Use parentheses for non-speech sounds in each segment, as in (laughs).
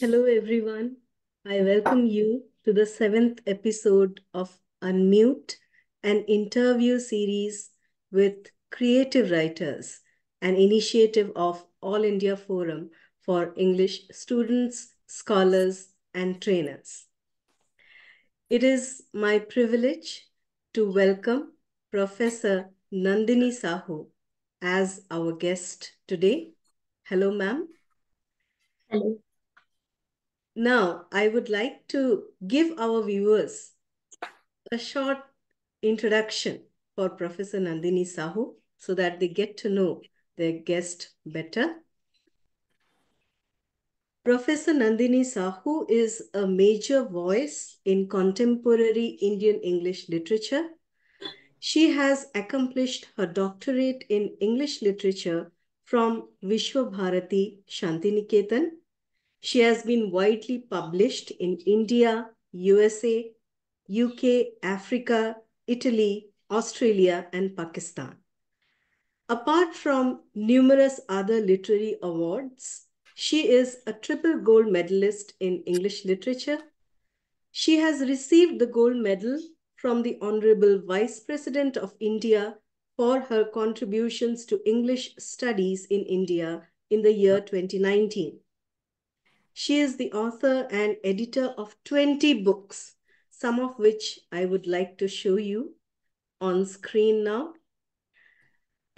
Hello, everyone. I welcome you to the seventh episode of Unmute, an interview series with creative writers, an initiative of All India Forum for English students, scholars, and trainers. It is my privilege to welcome Professor Nandini Sahu as our guest today. Hello, ma'am. Hello. Now, I would like to give our viewers a short introduction for Professor Nandini Sahu so that they get to know their guest better. Professor Nandini Sahu is a major voice in contemporary Indian English literature. She has accomplished her doctorate in English literature from Vishwa Bharati Shantiniketan. She has been widely published in India, USA, UK, Africa, Italy, Australia, and Pakistan. Apart from numerous other literary awards, she is a triple gold medalist in English literature. She has received the gold medal from the Honorable Vice President of India for her contributions to English studies in India in the year 2019. She is the author and editor of 20 books, some of which I would like to show you on screen now.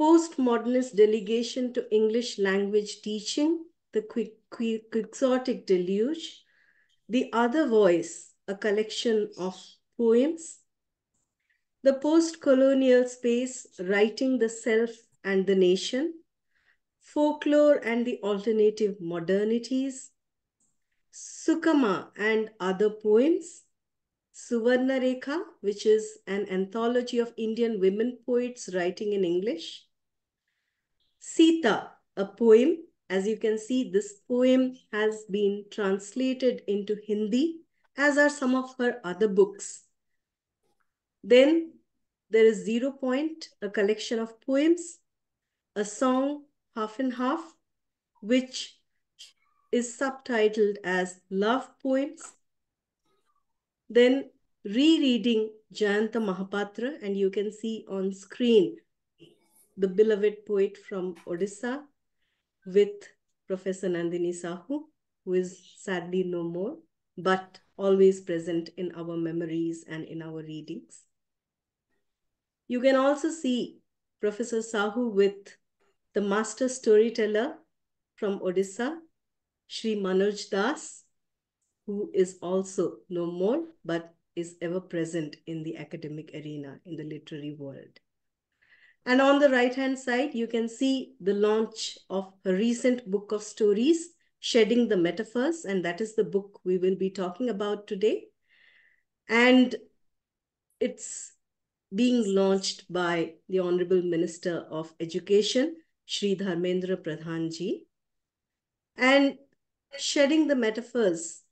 Postmodernist Delegation to English Language Teaching, The Quixotic Deluge, The Other Voice, a collection of poems, The Post-Colonial Space, Writing the Self and the Nation, Folklore and the Alternative Modernities, Sukama and Other Poems, Suvarna Rekha, which is an anthology of Indian women poets writing in English, Sita, a poem. As you can see, this poem has been translated into Hindi, as are some of her other books. Then there is Zero Point, a collection of poems, a song, Half and Half, which is subtitled as Love Poems. Then rereading Jayanta Mahapatra, and you can see on screen the beloved poet from Odisha with Professor Nandini Sahu, who is sadly no more, but always present in our memories and in our readings. You can also see Professor Sahu with the master storyteller from Odisha, Sri Manoj Das, who is also no more, but is ever present in the academic arena, in the literary world. And on the right-hand side, you can see the launch of a recent book of stories, Shedding the Metaphors, and that is the book we will be talking about today. And it's being launched by the Honorable Minister of Education, Sri Dharmendra Pradhanji. And shedding the metaphors,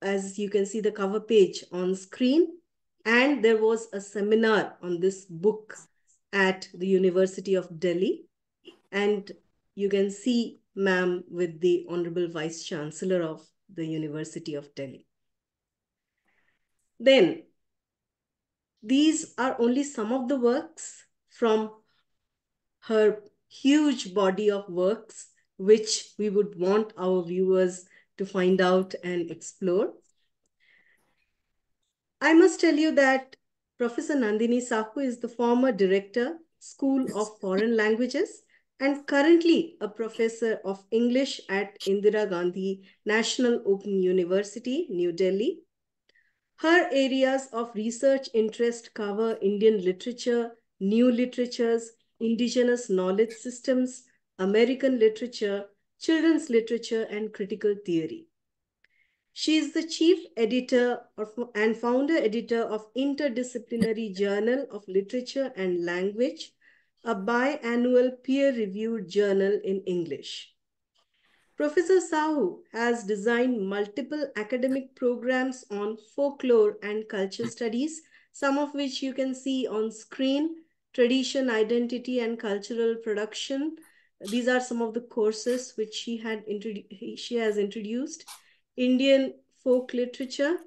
as you can see the cover page on screen, and there was a seminar on this book at the University of Delhi. And you can see ma'am with the Honorable Vice Chancellor of the University of Delhi. Then, these are only some of the works from her huge body of works, which we would want our viewers to find out and explore. I must tell you that Professor Nandini Sahu is the former director, School of Foreign Languages, and currently a professor of English at Indira Gandhi National Open University, New Delhi. Her areas of research interest cover Indian literature, new literatures, indigenous knowledge systems, American literature, children's literature, and critical theory. She is the chief editor of, and founder editor of Interdisciplinary Journal of Literature and Language, a biannual peer-reviewed journal in English. Professor Sahu has designed multiple academic programs on folklore and culture studies, some of which you can see on screen, tradition, identity, and cultural production. These are some of the courses which she had she has introduced. Indian folk literature,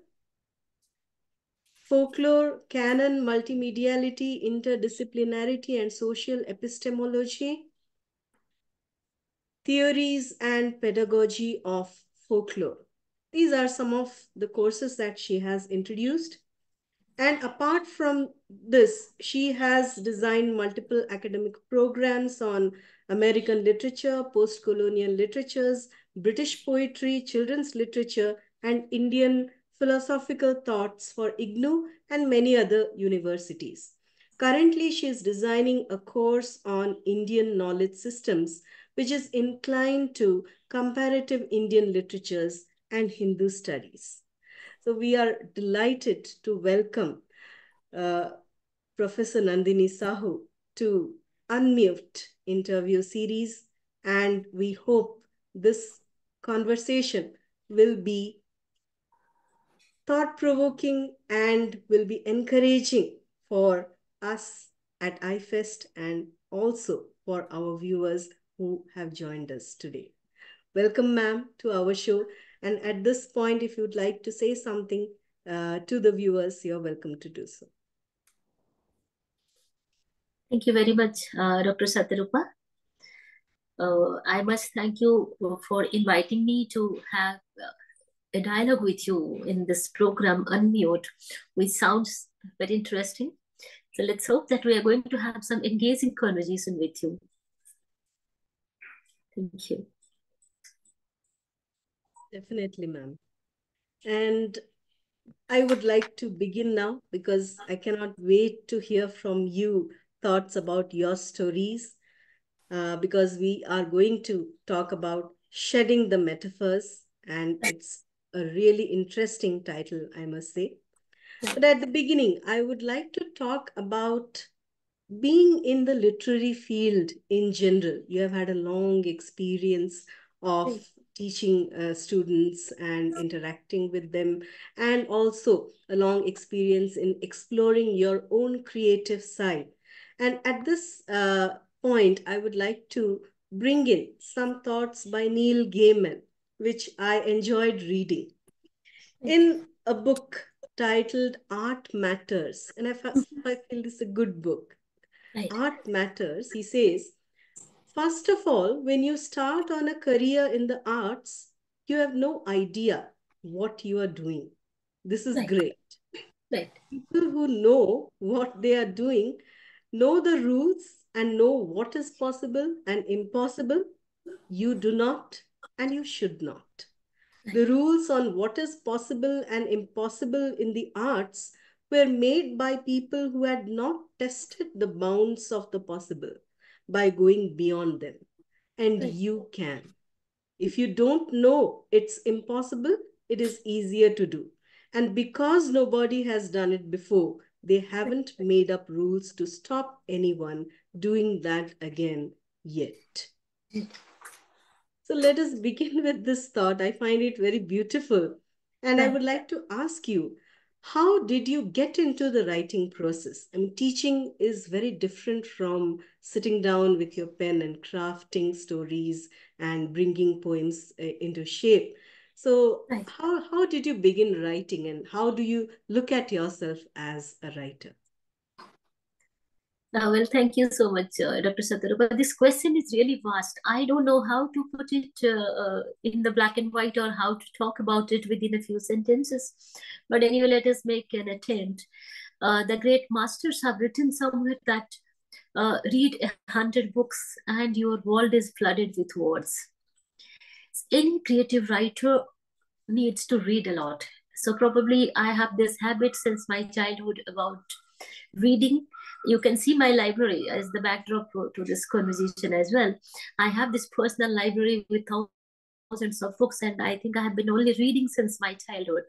folklore, canon, multimediality, interdisciplinarity, and social epistemology, theories and pedagogy of folklore. These are some of the courses that she has introduced. And apart from this, she has designed multiple academic programs on American literature, post-colonial literatures, British poetry, children's literature, and Indian philosophical thoughts for IGNOU and many other universities. Currently, she is designing a course on Indian knowledge systems, which is inclined to comparative Indian literatures and Hindu studies. So we are delighted to welcome uh, Professor Nandini Sahu to Unmute interview series. And we hope this conversation will be thought-provoking and will be encouraging for us at AIFEST and also for our viewers who have joined us today. Welcome, ma'am, to our show. And at this point, if you'd like to say something uh, to the viewers, you're welcome to do so. Thank you very much, uh, Dr. Shatarupa. Uh, I must thank you for inviting me to have uh, a dialogue with you in this program, Unmute, which sounds very interesting. So let's hope that we are going to have some engaging conversation with you. Thank you. Definitely, ma'am. And I would like to begin now because I cannot wait to hear from you thoughts about your stories uh, because we are going to talk about shedding the metaphors and it's a really interesting title, I must say. But at the beginning, I would like to talk about being in the literary field in general. You have had a long experience of teaching uh, students and interacting with them, and also a long experience in exploring your own creative side. And at this uh, point, I would like to bring in some thoughts by Neil Gaiman, which I enjoyed reading. In a book titled Art Matters, and I, (laughs) I feel this is a good book. Right. Art Matters, he says, First of all, when you start on a career in the arts, you have no idea what you are doing. This is right. great. Right. People who know what they are doing know the rules and know what is possible and impossible. You do not and you should not. Right. The rules on what is possible and impossible in the arts were made by people who had not tested the bounds of the possible by going beyond them. And right. you can. If you don't know it's impossible, it is easier to do. And because nobody has done it before, they haven't made up rules to stop anyone doing that again yet. So let us begin (laughs) with this thought. I find it very beautiful. And I would like to ask you how did you get into the writing process? I mean, teaching is very different from sitting down with your pen and crafting stories and bringing poems uh, into shape. So, right. how, how did you begin writing and how do you look at yourself as a writer? Uh, well, thank you so much, uh, Dr. But This question is really vast. I don't know how to put it uh, uh, in the black and white or how to talk about it within a few sentences. But anyway, let us make an attempt. Uh, the great masters have written somewhere that uh, read a hundred books and your world is flooded with words. Any creative writer needs to read a lot. So probably I have this habit since my childhood about reading you can see my library as the backdrop to, this conversation as well. I have this personal library with thousands of books, and I think I have been only reading since my childhood.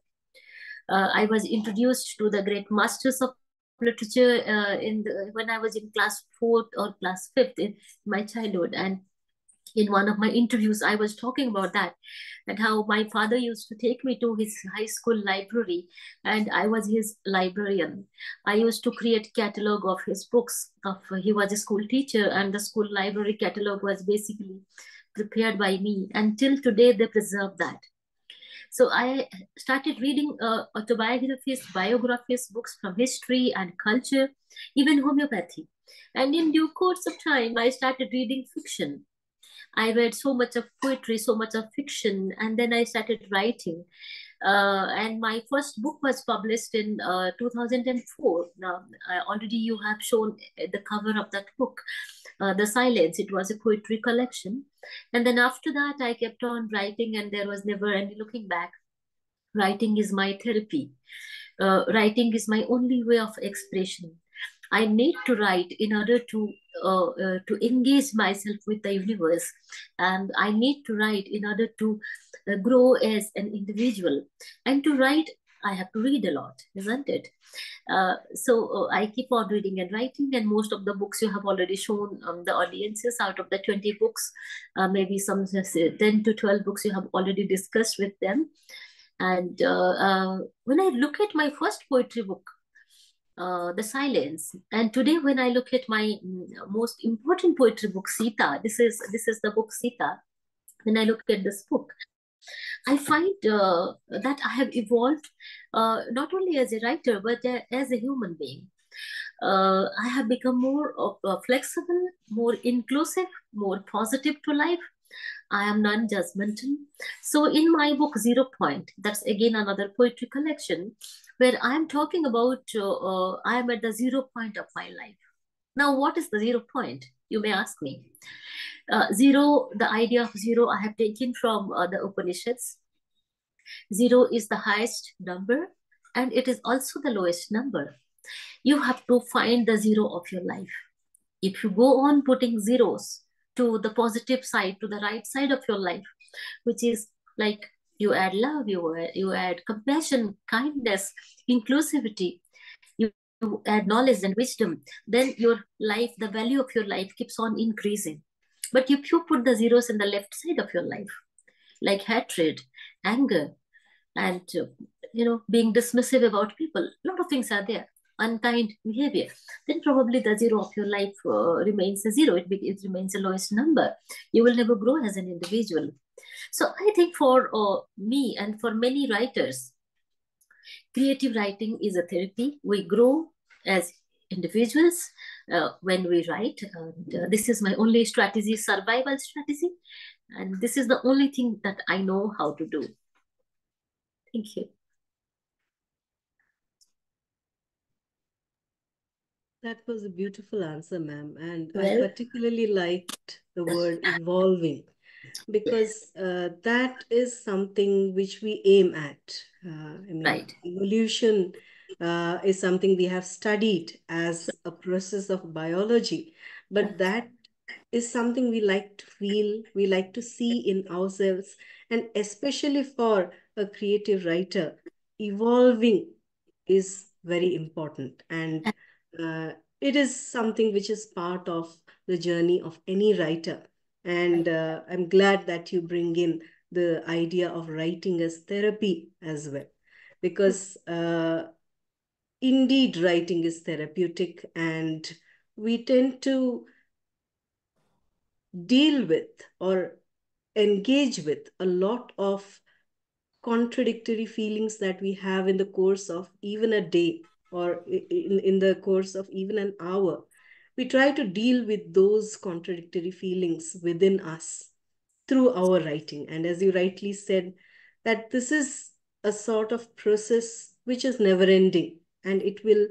Uh, I was introduced to the great masters of literature uh, in the, when I was in class fourth or class fifth in my childhood, and in one of my interviews i was talking about that and how my father used to take me to his high school library and i was his librarian. I used to create catalog of his books. Of he was a school teacher and the school library catalog was basically prepared by me. Until today they preserve that. So i started reading uh, autobiographies biographies books from history and culture even homeopathy. And in due course of time i started reading fiction I read so much of poetry, so much of fiction, and then I started writing. Uh, and my first book was published in uh, 2004. Now, uh, already you have shown the cover of that book, uh, The Silence. It was a poetry collection. And then after that, I kept on writing, and there was never any looking back. Writing is my therapy. Uh, writing is my only way of expression. I need to write in order to uh, uh, to engage myself with the universe, and I need to write in order to uh, grow as an individual. And to write, I have to read a lot, isn't it? Uh, so uh, I keep on reading and writing, and most of the books you have already shown um, the audiences. Out of the twenty books, uh, maybe some ten to twelve books you have already discussed with them. And when I look at my first poetry book, uh, the silence. And today when i look at my mm, most important poetry book sita this is this is the book sita when i look at this book i find uh, that i have evolved uh, not only as a writer but as a human being. Uh, i have become more uh, flexible more inclusive more positive to life. I am non judgmental. So, in my book, Zero Point, that's again another poetry collection, where I'm talking about uh, I'm at the zero point of my life. Now, what is the zero point? You may ask me. Uh, zero, the idea of zero, I have taken from uh, the Upanishads. Zero is the highest number, and it is also the lowest number. You have to find the zero of your life. If you go on putting zeros to the positive side, to the right side of your life, which is like you add love you add, you add compassion kindness inclusivity. You, you add knowledge and wisdom. Then your life the value of your life keeps on increasing. But if you put the zeros in the left side of your life like hatred anger and uh, you know being dismissive about people a lot of things are there. Unkind behavior. Then probably the zero of your life uh, remains a zero. It, it remains the lowest number. You will never grow as an individual so I think for uh, me and for many writers, creative writing is a therapy. We grow as individuals uh, when we write. And uh, this is my only strategy, survival strategy. And this is the only thing that I know how to do. Thank you. That was a beautiful answer, ma'am. And well, I particularly liked the word evolving because uh, that is something which we aim at. Uh, I mean, right. evolution uh, is something we have studied as a process of biology, but that is something we like to feel, we like to see in ourselves, and especially for a creative writer, evolving is very important. And uh, it is something which is part of the journey of any writer and uh, I'm glad that you bring in the idea of writing as therapy as well, because uh, indeed writing is therapeutic and we tend to deal with or engage with a lot of contradictory feelings that we have in the course of even a day or in, in the course of even an hour we try to deal with those contradictory feelings within us through our writing. And as you rightly said, that this is a sort of process which is never ending and it will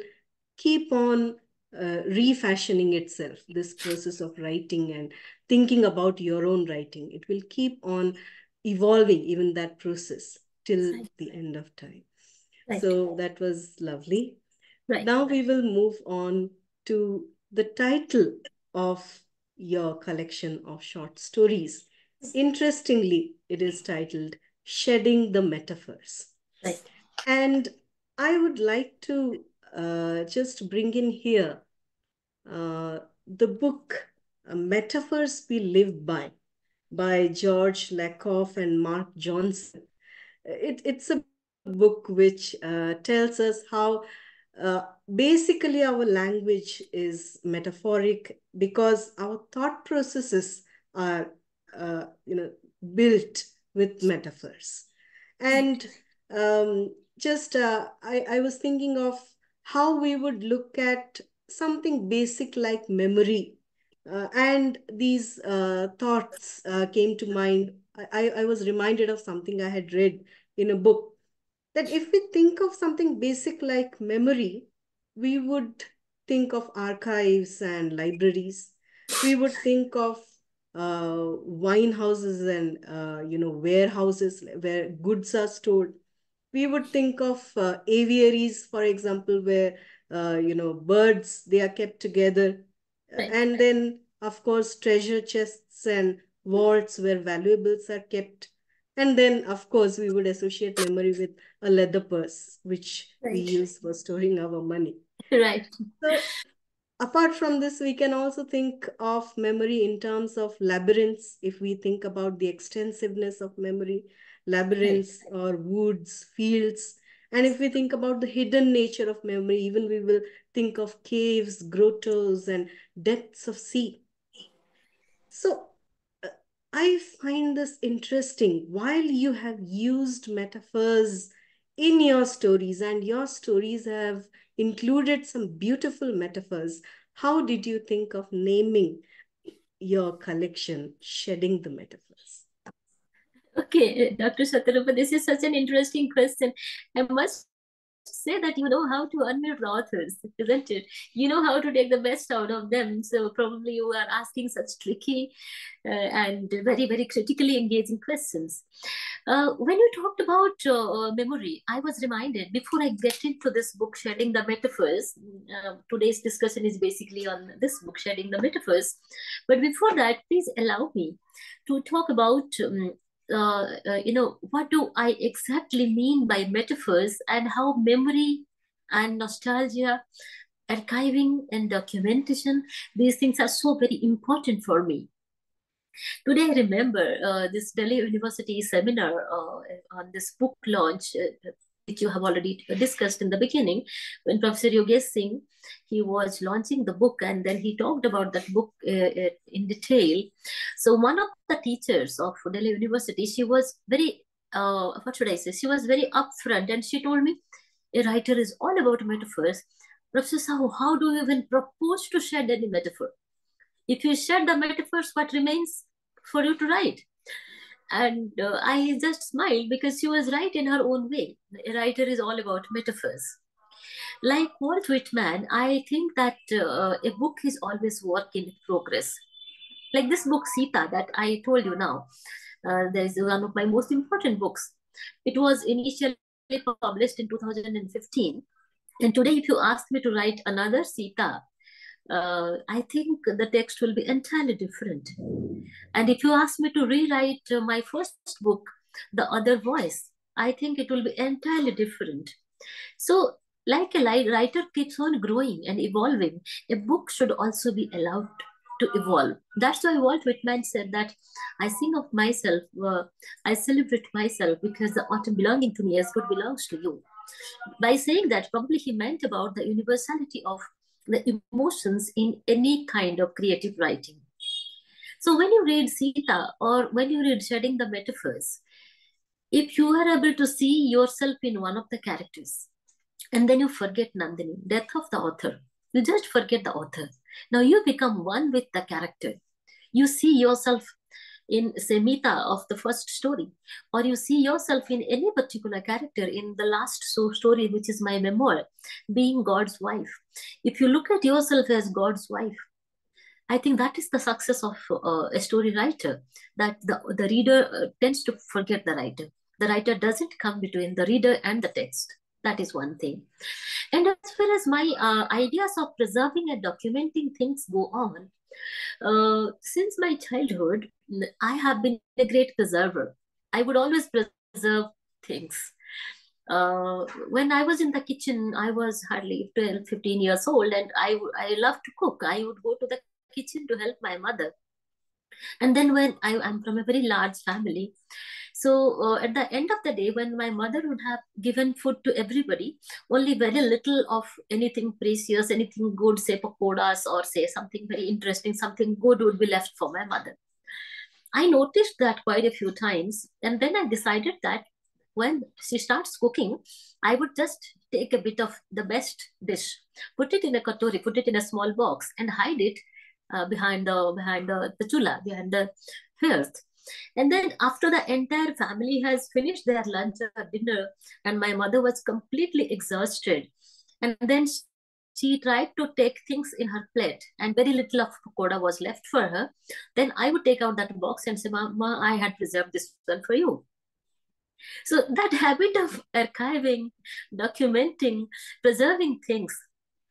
keep on uh, refashioning itself, this process of writing and thinking about your own writing. It will keep on evolving, even that process, till right. the end of time. Right. So that was lovely. Right. Now we will move on to the title of your collection of short stories. Interestingly, it is titled Shedding the Metaphors. Right. And I would like to uh, just bring in here uh, the book uh, Metaphors We Live By. by George Lakoff and Mark Johnson. It, it's a book which uh, tells us how uh, basically our language is metaphoric because our thought processes are uh, you know built with metaphors. And um, just uh, I, I was thinking of how we would look at something basic like memory. Uh, and these uh, thoughts uh, came to mind. I, I was reminded of something i had read in a book that if we think of something basic like memory we would think of archives and libraries. We would think of uh, wine houses and uh, you know warehouses where goods are stored. We would think of uh, aviaries for example where uh, you know birds they are kept together. Right. and then of course treasure chests and vaults where valuables are kept and then of course we would associate memory with a leather purse which right. we use for storing our money right so apart from this, we can also think of memory in terms of labyrinths. If we think about the extensiveness of memory, labyrinths or woods, fields. And if we think about the hidden nature of memory, even we will think of caves, grottos, and depths of sea. So I find this interesting. While you have used metaphors in your stories, and your stories have included some beautiful metaphors. How did you think of naming your collection, Shedding the Metaphors? Okay, Dr. Shatarupa, this is such an interesting question. I must say that you know how to unmute authors, isn't it? You know how to take the best out of them. So probably you are asking such tricky uh, and very, very critically engaging questions. Uh, when you talked about uh, memory, I was reminded before I get into this book, Shedding the Metaphors, uh, today's discussion is basically on this book, Shedding the Metaphors. But before that, please allow me to talk about um, uh, uh, you know, what do I exactly mean by metaphors and how memory and nostalgia, archiving and documentation, these things are so very important for me. Today, I remember uh, this Delhi University seminar uh, on this book launch uh, which you have already discussed in the beginning, when Professor Yogesh Singh, he was launching the book and then he talked about that book uh, uh, in detail. So one of the teachers of Delhi University, she was very, uh, what should I say, she was very upfront and she told me, a writer is all about metaphors. Professor Sahu, how do you even propose to shed any metaphor? If you shed the metaphors, what remains for you to write? And uh, I just smiled because she was right in her own way. A writer is all about metaphors. Like Walt Whitman, I think that uh, a book is always work in progress. Like this book, Sita, that I told you now, uh, there is one of my most important books. It was initially published in 2015. And today, if you ask me to write another Sita, uh, I think the text will be entirely different. And if you ask me to rewrite uh, my first book, The Other Voice, I think it will be entirely different. So, like a writer keeps on growing and evolving, a book should also be allowed to evolve. That's why Walt Whitman said that I sing of myself, uh, I celebrate myself because the autumn belonging to me as good belongs to you. By saying that, probably he meant about the universality of the emotions in any kind of creative writing. So when you read Sita or when you read Shedding the Metaphors, if you are able to see yourself in one of the characters, and then you forget Nandini, death of the author, you just forget the author. Now you become one with the character. You see yourself in Semita of the first story, or you see yourself in any particular character in the last so story, which is my memoir, being God's wife. If you look at yourself as God's wife, I think that is the success of uh, a story writer, that the, the reader uh, tends to forget the writer. The writer doesn't come between the reader and the text. That is one thing. And as far as my uh, ideas of preserving and documenting things go on, uh, since my childhood, I have been a great preserver. I would always preserve things. Uh, when I was in the kitchen, I was hardly 12, 15 years old, and I, I love to cook. I would go to the kitchen to help my mother. And then when I, I'm from a very large family, so uh, at the end of the day, when my mother would have given food to everybody, only very little of anything precious, anything good, say pakodas or say something very interesting, something good would be left for my mother. I noticed that quite a few times. And then I decided that when she starts cooking, I would just take a bit of the best dish, put it in a katori, put it in a small box, and hide it uh, behind the behind the, the chula, behind the hearth. And then after the entire family has finished their lunch or dinner, and my mother was completely exhausted, and then she tried to take things in her plate, and very little of pakoda was left for her. Then I would take out that box and say, "Mama, I had preserved this one for you." So that habit of archiving, documenting, preserving things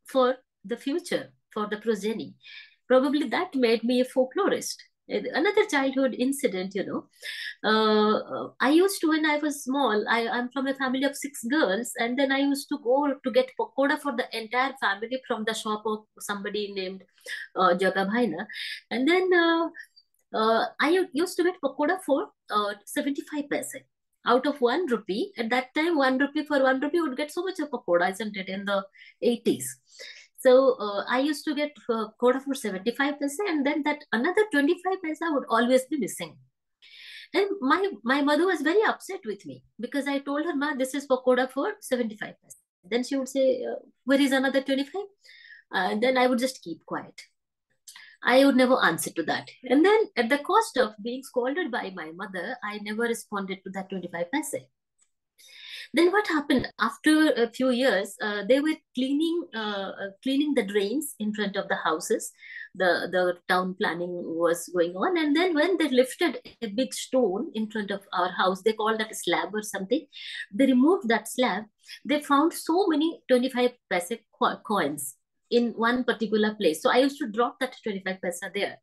for the future, for the progeny, probably that made me a folklorist another childhood incident you know. Uh, i used to when i was small I, i'm from a family of six girls and then i used to go to get pakoda for the entire family from the shop of somebody named uh, jagabhaina. And then uh, uh, i used to get pakoda for uh, 75 paise out of one rupee. At that time one rupee for one rupee would get so much of pakoda isn't it in the 80s so uh, I used to get uh, quota for 75 paisa and then that another 25 paisa would always be missing. And my, my mother was very upset with me because I told her, Ma, this is for quota for 75 paisa. Then she would say, uh, where is another 25? And uh, then I would just keep quiet. I would never answer to that. And then at the cost of being scolded by my mother, I never responded to that 25 paisa. Then what happened after a few years? Uh, they were cleaning uh, uh, cleaning the drains in front of the houses. The the town planning was going on, and then when they lifted a big stone in front of our house, they called that a slab or something. They removed that slab. They found so many twenty five paise coins in one particular place. So I used to drop that 25 paisa there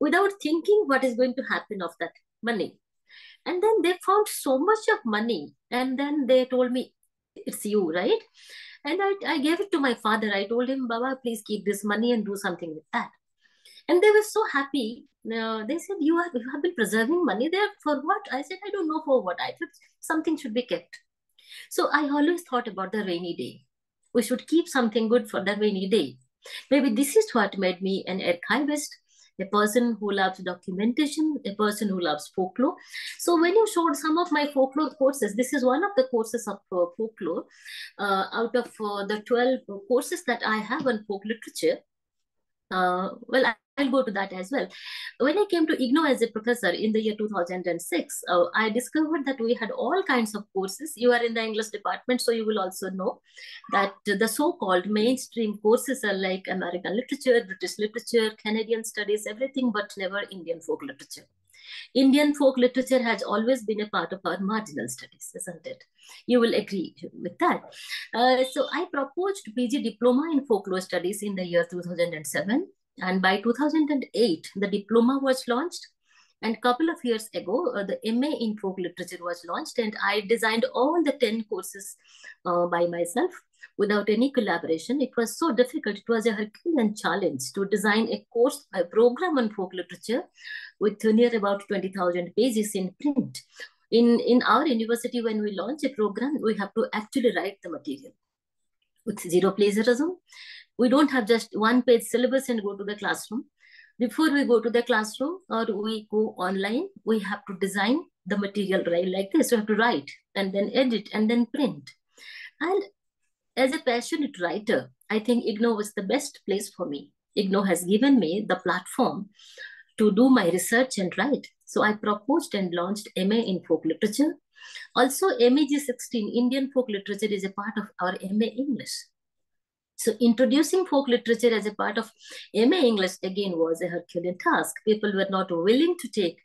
without thinking what is going to happen of that money. And then they found so much of money. And then they told me, it's you, right? And I, I gave it to my father. I told him, Baba, please keep this money and do something with that. And they were so happy. Uh, they said, you, are, you have been preserving money there for what? I said, I don't know for what. I thought something should be kept. So I always thought about the rainy day. We should keep something good for the rainy day. Maybe this is what made me an archivist a person who loves documentation, a person who loves folklore. So when you showed some of my folklore courses, this is one of the courses of uh, folklore. Uh, out of uh, the 12 courses that I have on folk literature, uh, well, I'll go to that as well. When I came to IGNOU as a professor in the year 2006, uh, I discovered that we had all kinds of courses. You are in the English department, so you will also know that the so-called mainstream courses are like American literature, British literature, Canadian studies, everything but never Indian folk literature. Indian folk literature has always been a part of our marginal studies, isn't it? You will agree with that. Uh, so I proposed PG diploma in folklore studies in the year 2007 and by 2008, the diploma was launched. And a couple of years ago, uh, the MA in folk literature was launched, and I designed all the 10 courses uh, by myself without any collaboration. It was so difficult. It was a Herculean challenge to design a course, a program on folk literature with near about 20,000 pages in print. In, in our university, when we launch a program, we have to actually write the material with zero plagiarism we don't have just one page syllabus and go to the classroom. Before we go to the classroom or we go online, we have to design the material right like this. We have to write and then edit and then print. And as a passionate writer, I think IGNOU was the best place for me. IGNOU has given me the platform to do my research and write. So I proposed and launched MA in folk literature. Also, MEG 16, Indian folk literature, is a part of our MA English. So introducing folk literature as a part of MA English again was a Herculean task. People were not willing to take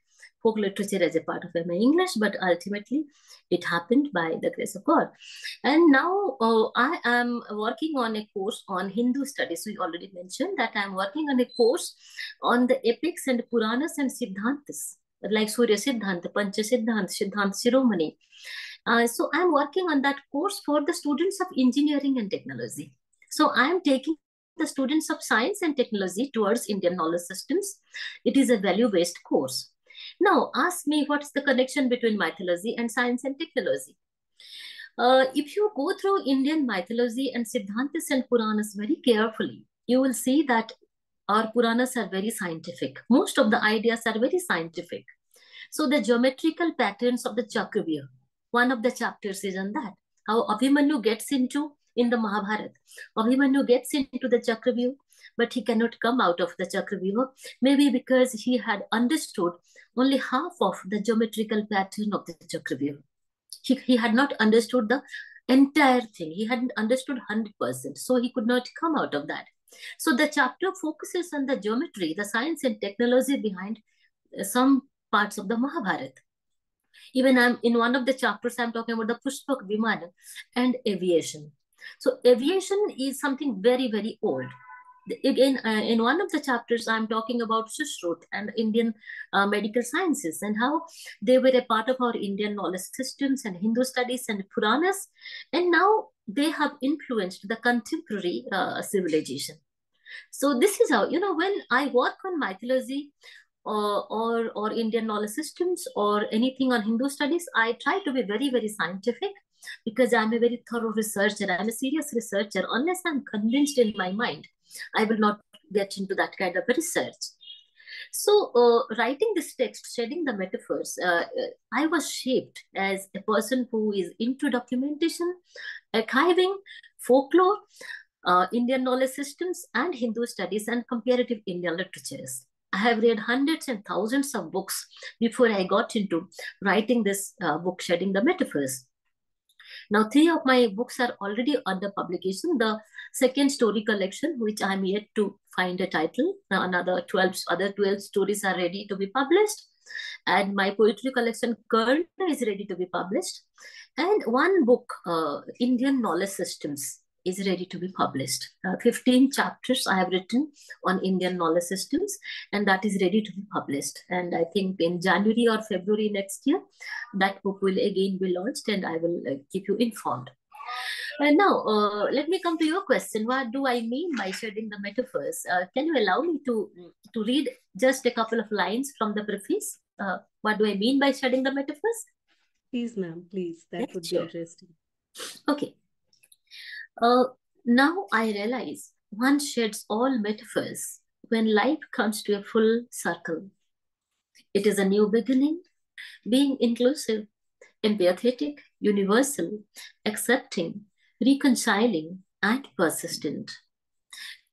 folk literature as a part of MA English, but ultimately it happened by the grace of God. And now uh, I am working on a course on Hindu studies. We already mentioned that I'm working on a course on the epics and Puranas and Siddhantas, like Surya Siddhanta, Pancha Siddhanta, Siddhanta Shiromani. Uh, so I'm working on that course for the students of engineering and technology. So I'm taking the students of science and technology towards Indian knowledge systems. It is a value-based course. Now, ask me what's the connection between mythology and science and technology. Uh, if you go through Indian mythology and Siddhantas and Puranas very carefully, you will see that our Puranas are very scientific. Most of the ideas are very scientific. So the geometrical patterns of the Chakravyuh, one of the chapters is on that. How Abhimanyu gets into in the Mahabharata. Abhimanyu gets into the Chakravyuh, but he cannot come out of the Chakravyuh, maybe because he had understood only half of the geometrical pattern of the Chakravyuh. He, he had not understood the entire thing. He hadn't understood 100%, so he could not come out of that. So the chapter focuses on the geometry, the science and technology behind uh, some parts of the Mahabharata. Even I'm in one of the chapters, I'm talking about the Pushpak Vimana and aviation. So aviation is something very, very old. Again, uh, in one of the chapters, I'm talking about Sushrut and Indian uh, medical sciences and how they were a part of our Indian knowledge systems and Hindu studies and Puranas. And now they have influenced the contemporary uh, civilization. So this is how, you know, when I work on mythology, or, or, or Indian knowledge systems or anything on Hindu studies, I try to be very, very scientific because I'm a very thorough researcher. I'm a serious researcher. Unless I'm convinced in my mind, I will not get into that kind of research. So, uh, writing this text, shedding the metaphors, uh, uh, I was shaped as a person who is into documentation, archiving, folklore, uh, Indian knowledge systems, and Hindu studies and comparative Indian literatures. I have read hundreds and thousands of books before I got into writing this uh, book, Shedding the Metaphors. Now, three of my books are already under publication. The second story collection, which I'm yet to find a title. Now, another 12 other 12 stories are ready to be published. And my poetry collection, Kern, is ready to be published. And one book, uh, Indian Knowledge Systems, is ready to be published. Uh, 15 chapters I have written on Indian knowledge systems, and that is ready to be published. And I think in January or February next year, that book will again be launched, and I will uh, keep you informed. And now, uh, let me come to your question. What do I mean by shedding the metaphors? Uh, can you allow me to, to read just a couple of lines from the preface? Uh, what do I mean by shedding the metaphors? Please, ma'am, please. That yes, would sure. be interesting. Okay. Uh, now I realize one sheds all metaphors when life comes to a full circle. It is a new beginning, being inclusive, empathetic, universal, accepting, reconciling, and persistent.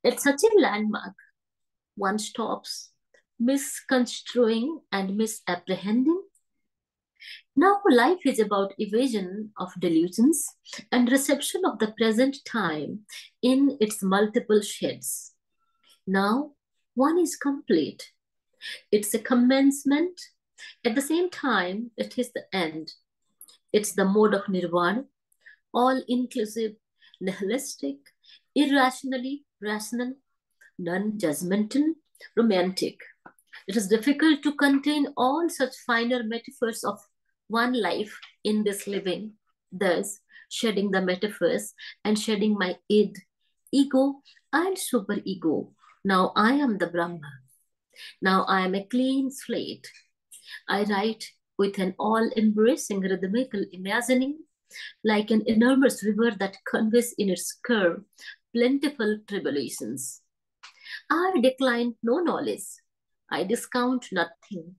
At such a landmark, one stops, misconstruing and misapprehending now, life is about evasion of delusions and reception of the present time in its multiple shades. Now, one is complete. It's a commencement. At the same time, it is the end. It's the mode of nirvana, all inclusive, nihilistic, irrationally rational, non judgmental, romantic. It is difficult to contain all such finer metaphors of one life in this living, thus shedding the metaphors and shedding my id, ego, and superego. Now I am the Brahma. Now I am a clean slate. I write with an all-embracing rhythmical imagining, like an enormous river that conveys in its curve plentiful tribulations. I decline no knowledge. I discount nothing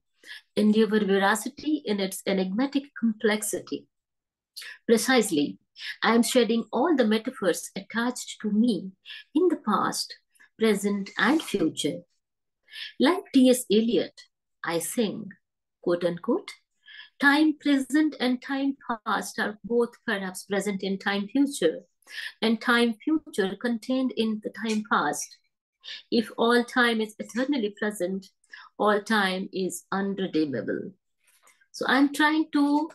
endeavor veracity in its enigmatic complexity. Precisely, I am shedding all the metaphors attached to me in the past, present, and future. Like T.S. Eliot, I sing, quote unquote, time present and time past are both perhaps present in time future, and time future contained in the time past. If all time is eternally present, all time is unredeemable. So I'm trying to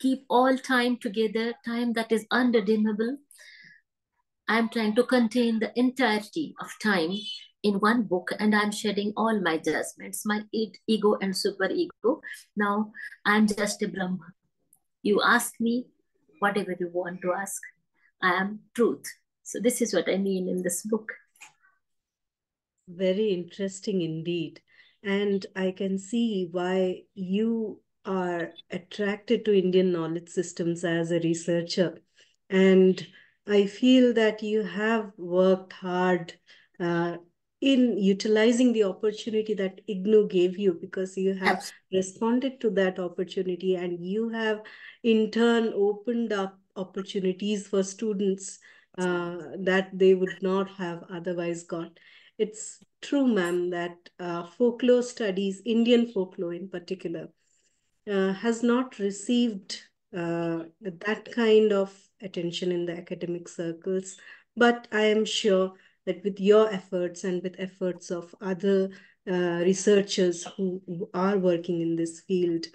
keep all time together, time that is unredeemable. I'm trying to contain the entirety of time in one book and I'm shedding all my judgments, my ego and super ego. Now I'm just a Brahma. You ask me whatever you want to ask. I am truth. So this is what I mean in this book. Very interesting indeed. And I can see why you are attracted to Indian knowledge systems as a researcher. And I feel that you have worked hard uh, in utilizing the opportunity that IGNOU gave you because you have Absolutely. responded to that opportunity and you have in turn opened up opportunities for students uh, that they would not have otherwise got. It's true, ma'am, that uh, folklore studies, Indian folklore in particular, uh, has not received uh, that kind of attention in the academic circles. But I am sure that with your efforts and with efforts of other uh, researchers who, who are working in this field,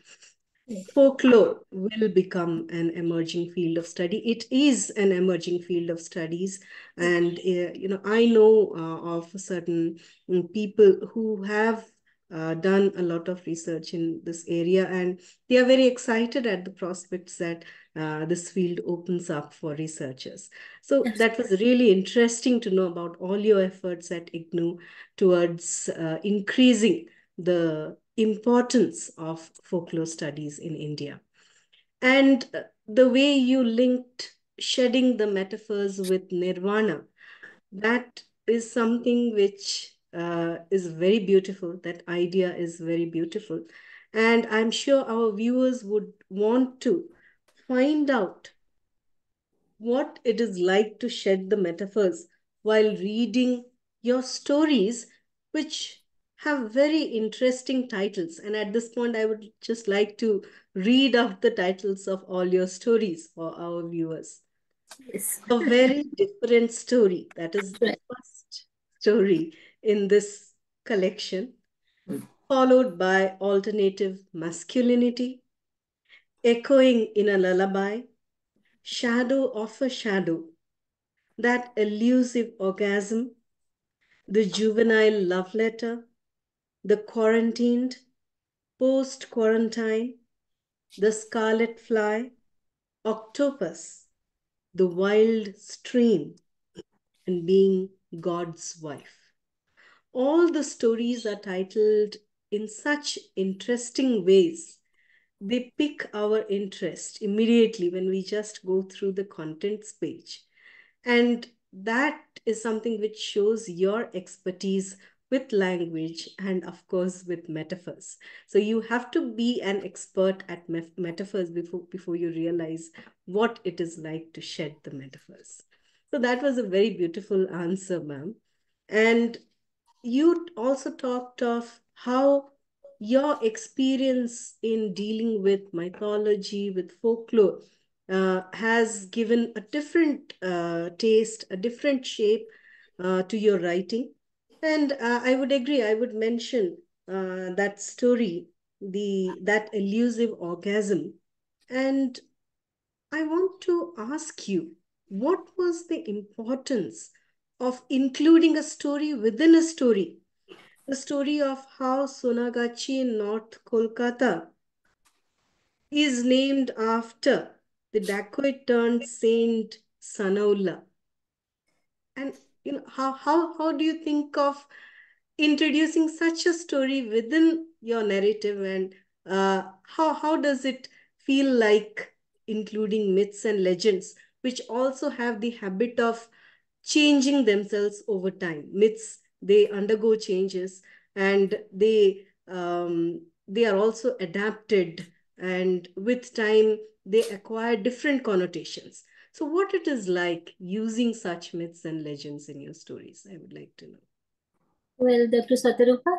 folklore will become an emerging field of study. It is an emerging field of studies. And, uh, you know, I know uh, of certain mm, people who have uh, done a lot of research in this area and they are very excited at the prospects that uh, this field opens up for researchers. So yes. that was really interesting to know about all your efforts at IGNOU towards uh, increasing the importance of folklore studies in India. And the way you linked shedding the metaphors with nirvana, that is something which uh, is very beautiful. That idea is very beautiful. And I'm sure our viewers would want to find out what it is like to shed the metaphors while reading your stories, which have very interesting titles. And at this point, I would just like to read out the titles of all your stories for our viewers. Yes. A very (laughs) different story. That is the first story in this collection, mm. followed by alternative masculinity, echoing in a lullaby, shadow of a shadow, that elusive orgasm, the juvenile love letter, the quarantined, post quarantine, the scarlet fly, octopus, the wild stream, and being God's wife. All the stories are titled in such interesting ways. They pick our interest immediately when we just go through the contents page. And that is something which shows your expertise with language and of course with metaphors. So you have to be an expert at metaphors before, before you realize what it is like to shed the metaphors. So that was a very beautiful answer, ma'am. And you also talked of how your experience in dealing with mythology, with folklore, uh, has given a different uh, taste, a different shape uh, to your writing. And uh, I would agree, I would mention uh, that story, the that elusive orgasm. And I want to ask you, what was the importance of including a story within a story? The story of how Sonagachi in North Kolkata is named after the dacoit turned Saint Sanaullah. And you know how how how do you think of introducing such a story within your narrative? And uh, how how does it feel like including myths and legends which also have the habit of changing themselves over time? Myths they undergo changes and they um, they are also adapted and with time they acquire different connotations so, what it is like using such myths and legends in your stories? I would like to know. Well, Dr. Shatarupa,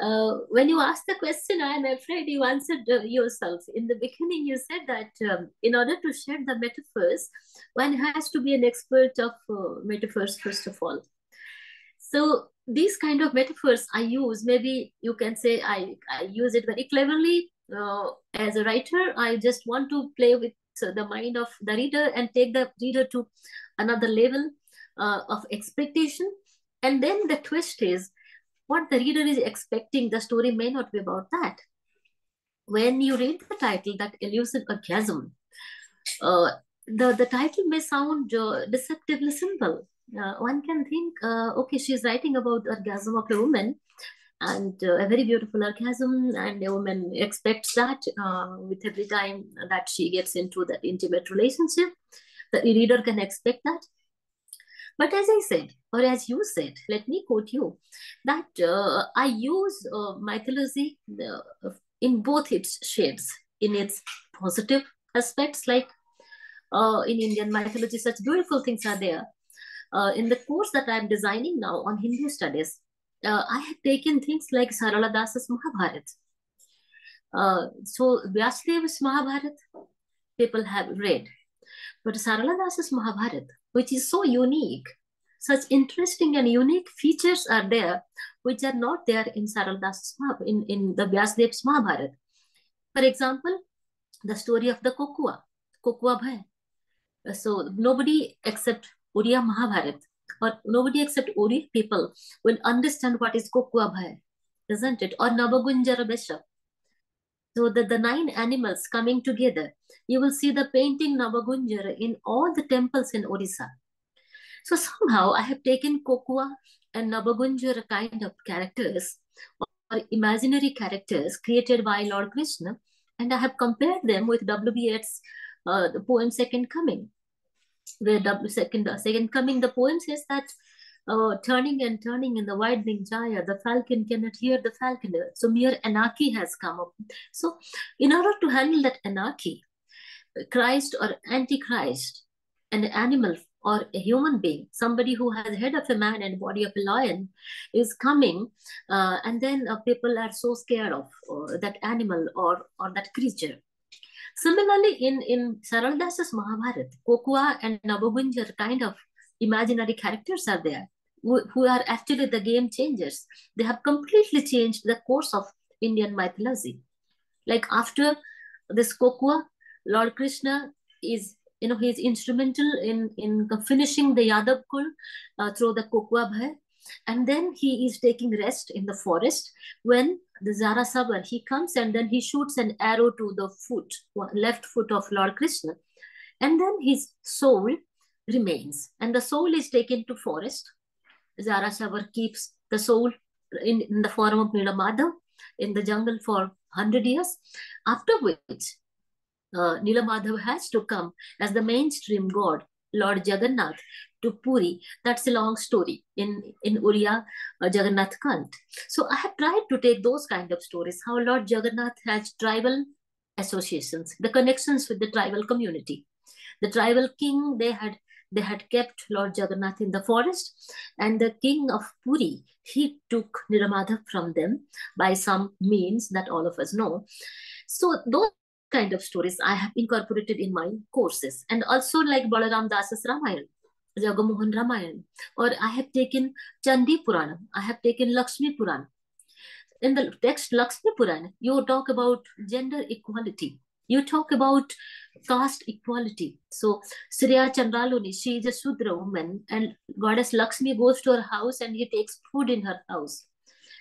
uh, when you asked the question, I am afraid you answered uh, yourself. In the beginning, you said that um, in order to share the metaphors, one has to be an expert of uh, metaphors, first of all. So, these kind of metaphors I use, maybe you can say I, I use it very cleverly. Uh, as a writer, I just want to play with the mind of the reader and take the reader to another level uh, of expectation. And then the twist is what the reader is expecting, the story may not be about that. When you read the title, that elusive orgasm, uh, the, the title may sound uh, deceptively simple. uh, one can think, uh, okay, she's writing about orgasm of a woman and uh, a very beautiful orgasm and a woman expects that uh, with every time that she gets into that intimate relationship the reader can expect that. But as i said or as you said let me quote you that uh, i use uh, mythology uh, in both its shades in its positive aspects like uh, in indian mythology such beautiful things are there. In the course that i'm designing now on hindu studies uh, I have taken things like Sarala Dasa's Mahabharat. Uh, so Vyasadev's Mahabharat, people have read. But Sarala Dasa's Mahabharat, which is so unique, such interesting and unique features are there, which are not there in Sarala Dasa's in, in the Vyasadev's Mahabharat. For example, the story of the Kokua, Kokua Bhai. So nobody except Uriya Mahabharat or nobody except Ori people will understand what is Kokua Bhai, isn't it? Or Navagunjara Besha. So the, the nine animals coming together, you will see the painting Navagunjara in all the temples in Odisha. So somehow I have taken Kokua and Navagunjara kind of characters or imaginary characters created by Lord Krishna and I have compared them with W.B. Yeats' uh, the poem Second Coming W second second coming, the poem says that uh, turning and turning in the widening gyre, the falcon cannot hear the falconer. So mere anarchy has come up. So in order to handle that anarchy, Christ or Antichrist, an animal or a human being, somebody who has head of a man and body of a lion, is coming, uh, and then uh, people are so scared of uh, that animal or or that creature. Similarly, in, in Sarala Dasa's Mahabharata, Kokua and Navagunjar kind of imaginary characters are there who, who are actually the game changers. They have completely changed the course of Indian mythology. Like after this Kokua, Lord Krishna is you know he is instrumental in in finishing the Yadav Kul uh, through the Kokua Bhai and then he is taking rest in the forest when the Zara Sabar, he comes and then he shoots an arrow to the foot, left foot of Lord Krishna. And then his soul remains. And the soul is taken to forest. Zara Sabar keeps the soul in, in the form of Nilamadhav in the jungle for 100 years. After which, uh, has to come as the mainstream god, Lord Jagannath, to Puri. That's a long story in, in Uriya uh, Jagannath Kant. So I have tried to take those kind of stories, how Lord Jagannath has tribal associations, the connections with the tribal community. The tribal king, they had they had kept Lord Jagannath in the forest, and the king of Puri, he took Nilamadhav from them by some means that all of us know. So those kind of stories I have incorporated in my courses, and also like Balaram Das's Ramayana. Jagamohan Ramayan, or I have taken Chandi Purana, I have taken Lakshmi Purana. In the text Lakshmi Purana, you talk about gender equality. You talk about caste equality. So Sriya Chandraloni, she is a Sudra woman, and goddess Lakshmi goes to her house and he takes food in her house.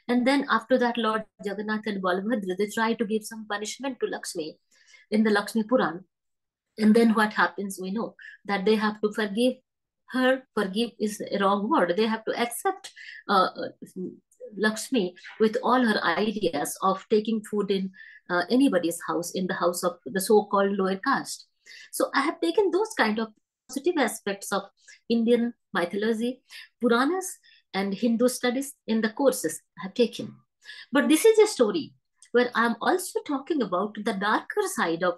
And then after that, Lord Jagannath and Balabhadra, they try to give some punishment to Lakshmi in the Lakshmi Puran. And then what happens, we know that they have to forgive her forgive is a wrong word. They have to accept uh, Lakshmi with all her ideas of taking food in uh, anybody's house, in the house of the so-called lower caste. So I have taken those kind of positive aspects of Indian mythology, Puranas, and Hindu studies in the courses I have taken. But this is a story where I'm also talking about the darker side of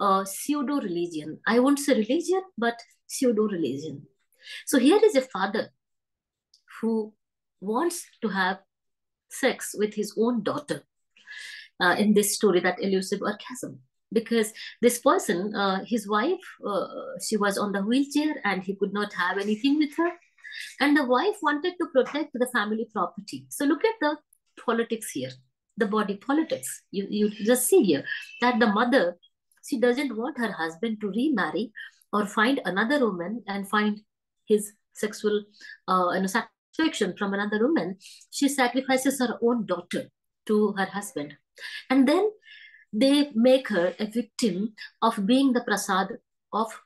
uh, pseudo religion. I won't say religion, but pseudo religion. So here is a father who wants to have sex with his own daughter uh, in this story, that elusive orgasm. Because this person, uh, his wife, uh, she was on the wheelchair and he could not have anything with her. And the wife wanted to protect the family property. So look at the politics here, the body politics. You, you just see here that the mother, she doesn't want her husband to remarry or find another woman and find his sexual uh, you know, satisfaction from another woman, she sacrifices her own daughter to her husband. And then they make her a victim of being the prasad of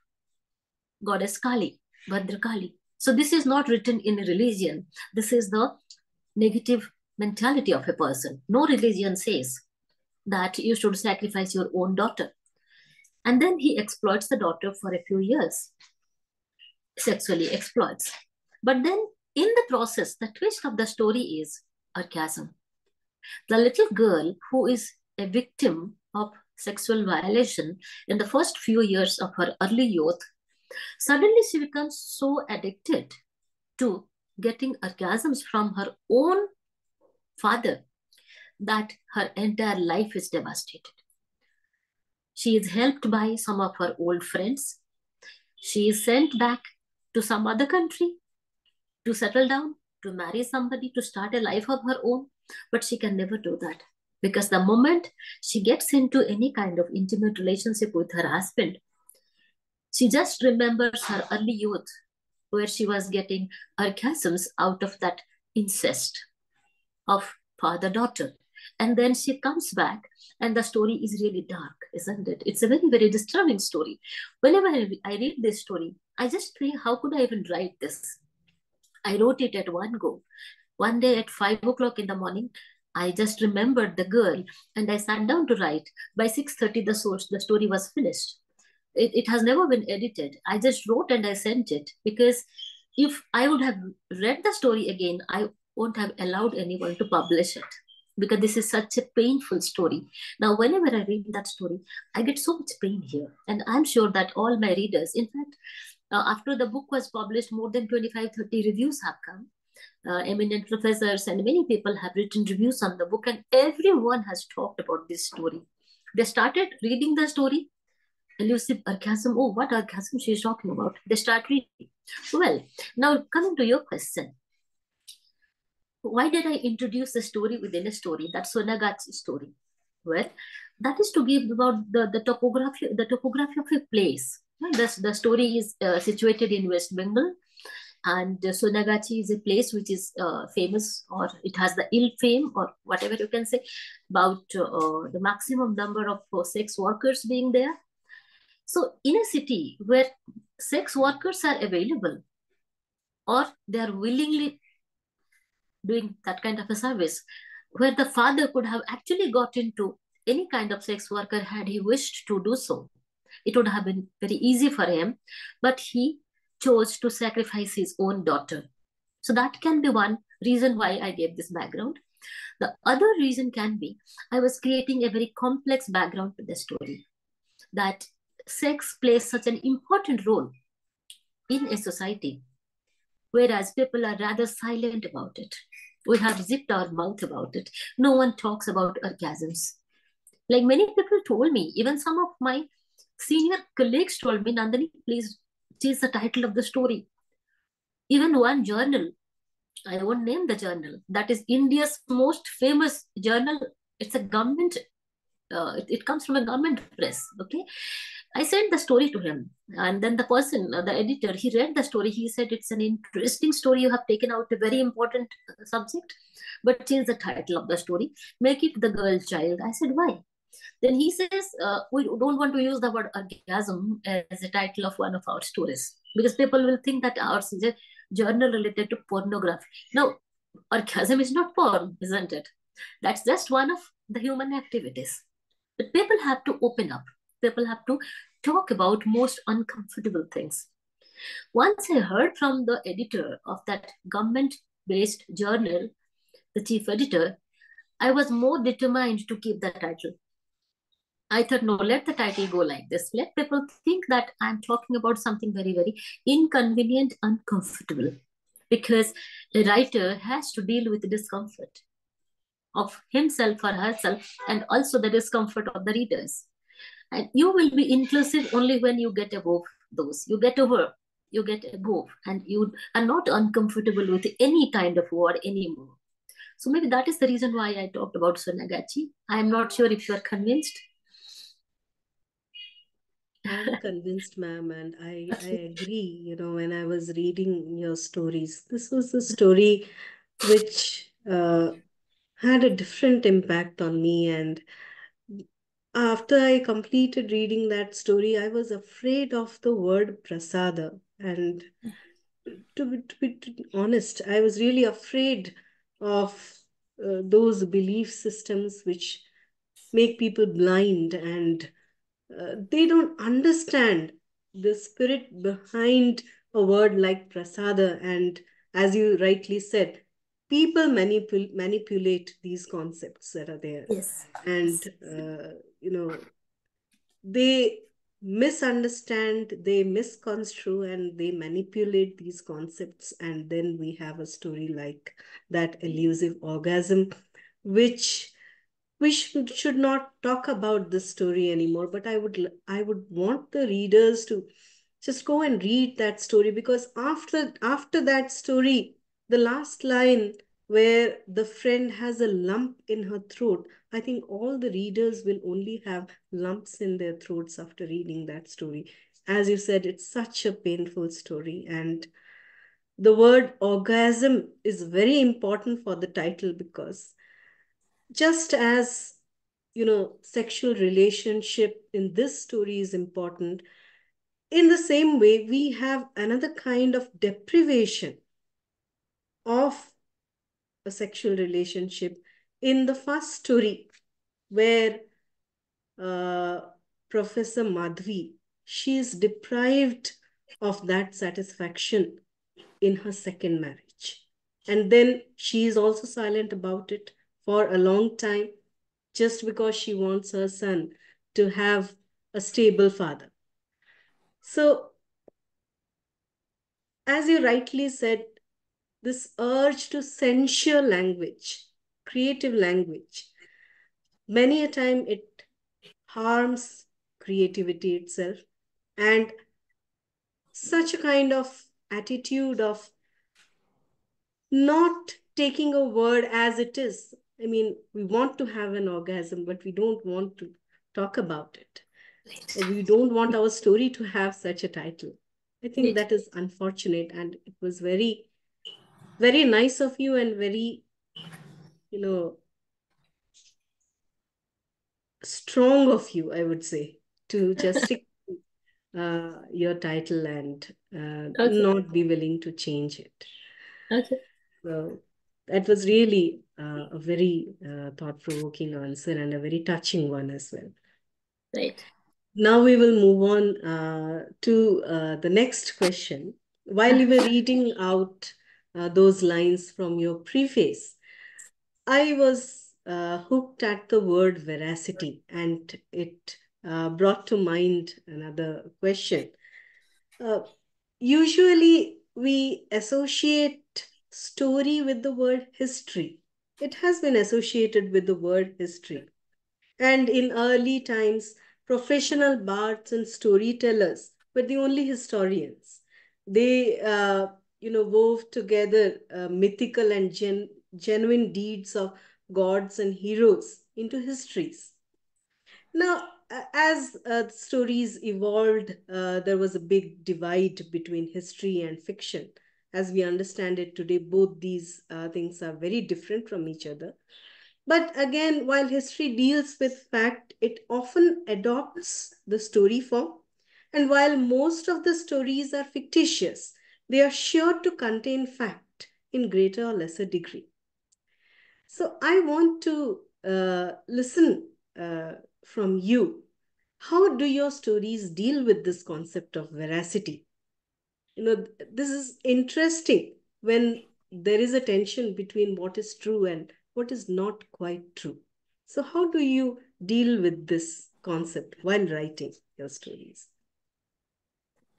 goddess Kali, Bhadrakali. So this is not written in religion. This is the negative mentality of a person. No religion says that you should sacrifice your own daughter. And then he exploits the daughter for a few years, sexually exploits. But then in the process, the twist of the story is orgasm. The little girl who is a victim of sexual violation in the first few years of her early youth, suddenly she becomes so addicted to getting orgasms from her own father that her entire life is devastated. She is helped by some of her old friends. She is sent back to some other country to settle down, to marry somebody, to start a life of her own. But she can never do that because the moment she gets into any kind of intimate relationship with her husband, she just remembers her early youth where she was getting orgasms out of that incest of father daughter. And then she comes back, and the story is really dark, isn't it? It's a very, very disturbing story. Whenever I read this story, I just think, how could I even write this? I wrote it at one go. One day at five o'clock in the morning, I just remembered the girl and I sat down to write. By 6.30, the, source, the story was finished. It, it has never been edited. I just wrote and I sent it because if I would have read the story again, I won't have allowed anyone to publish it because this is such a painful story. Now, whenever I read that story, I get so much pain here. And I'm sure that all my readers, in fact, uh, after the book was published, more than 25, 30 reviews have come. Uh, eminent professors and many people have written reviews on the book, and everyone has talked about this story. They started reading the story, elusive orgasm. Oh, what orgasm she's talking about? They start reading. Well, now coming to your question. Why did I introduce the story within a story? That's Sonagachi story. Well, that is to give about the, the topography, the topography of a place the, the story is uh, situated in West Bengal, and uh, Sonagachi is a place which is uh, famous, or it has the ill fame, or whatever you can say, about uh, the maximum number of uh, sex workers being there. So, in a city where sex workers are available, or they are willingly doing that kind of a service, where the father could have actually got into any kind of sex worker had he wished to do so it would have been very easy for him, but he chose to sacrifice his own daughter. So that can be one reason why I gave this background. The other reason can be I was creating a very complex background to the story. That sex plays such an important role in a society, whereas people are rather silent about it. We have zipped our mouth about it. No one talks about orgasms. Like many people told me, even some of my senior colleagues told me, Nandini, please change the title of the story. Even one journal, I won't name the journal, that is India's most famous journal. It's a government, uh, it, it comes from a government press. Okay. I sent the story to him. And then the person, uh, the editor, he read the story. He said, It's an interesting story. You have taken out a very important uh, subject, but change the title of the story. Make it the girl child. I said, Why? Then he says, uh, we don't want to use the word orgasm as a title of one of our stories because people will think that ours is a journal related to pornography. Now, orgasm is not porn, isn't it? That's just one of the human activities. But people have to open up. People have to talk about most uncomfortable things. Once I heard from the editor of that government-based journal, the chief editor, I was more determined to keep the title. I thought, no, let the title go like this. Let people think that I'm talking about something very, very inconvenient, uncomfortable. Because a writer has to deal with the discomfort of himself or herself and also the discomfort of the readers. And you will be inclusive only when you get above those. You get over, you get above, and you are not uncomfortable with any kind of war anymore. So maybe that is the reason why I talked about Sonagachi. I am not sure if you are convinced. I'm convinced, ma'am, and I, I agree. You know, when I was reading your stories, this was a story which uh, had a different impact on me. And after I completed reading that story, I was afraid of the word prasada. And to be, to be, to be honest, I was really afraid of uh, those belief systems which make people blind and uh, they don't understand the spirit behind a word like prasada. And as you rightly said, people manipul- manipulate these concepts that are there. Yes. And, uh, you know, they misunderstand, they misconstrue, and they manipulate these concepts. And then we have a story like that elusive orgasm, which we should, not talk about this story anymore. But I would I would want the readers to just go and read that story because after after that story, the last line where the friend has a lump in her throat, I think all the readers will only have lumps in their throats after reading that story. As you said, it's such a painful story. And the word orgasm is very important for the title because just as you know sexual relationship in this story is important in the same way we have another kind of deprivation of a sexual relationship in the first story where uh, professor madhvi she is deprived of that satisfaction in her second marriage and then she is also silent about it for a long time just because she wants her son to have a stable father. So, as you rightly said, this urge to censure language, creative language, many a time it harms creativity itself. And such a kind of attitude of not taking a word as it is I mean, we want to have an orgasm, but we don't want to talk about it. We don't want our story to have such a title. I think that is unfortunate. And it was very, very nice of you and very, you know, strong of you, I would say, to just stick (laughs) uh, your title and uh, okay. not be willing to change it. Okay. So that was really uh, a very uh, thought-provoking answer and a very touching one as well. Right. Now we will move on uh, to uh, the next question. While you were (laughs) reading out uh, those lines from your preface, I was uh, hooked at the word veracity and it brought to mind another question. usually we associate story with the word history. It has been associated with the word history. And in early times, professional bards and storytellers were the only historians. They, uh, you know, wove together uh, mythical and gen genuine deeds of gods and heroes into histories. Now, as uh, stories evolved, uh, there was a big divide between history and fiction as we understand it today, both these uh, things are very different from each other. But again, while history deals with fact, it often adopts the story form. And while most of the stories are fictitious, they are sure to contain fact in greater or lesser degree. So I want to uh, listen uh, from you. How do your stories deal with this concept of veracity? you know this is interesting when there is a tension between what is true and what is not quite true so how do you deal with this concept while writing your stories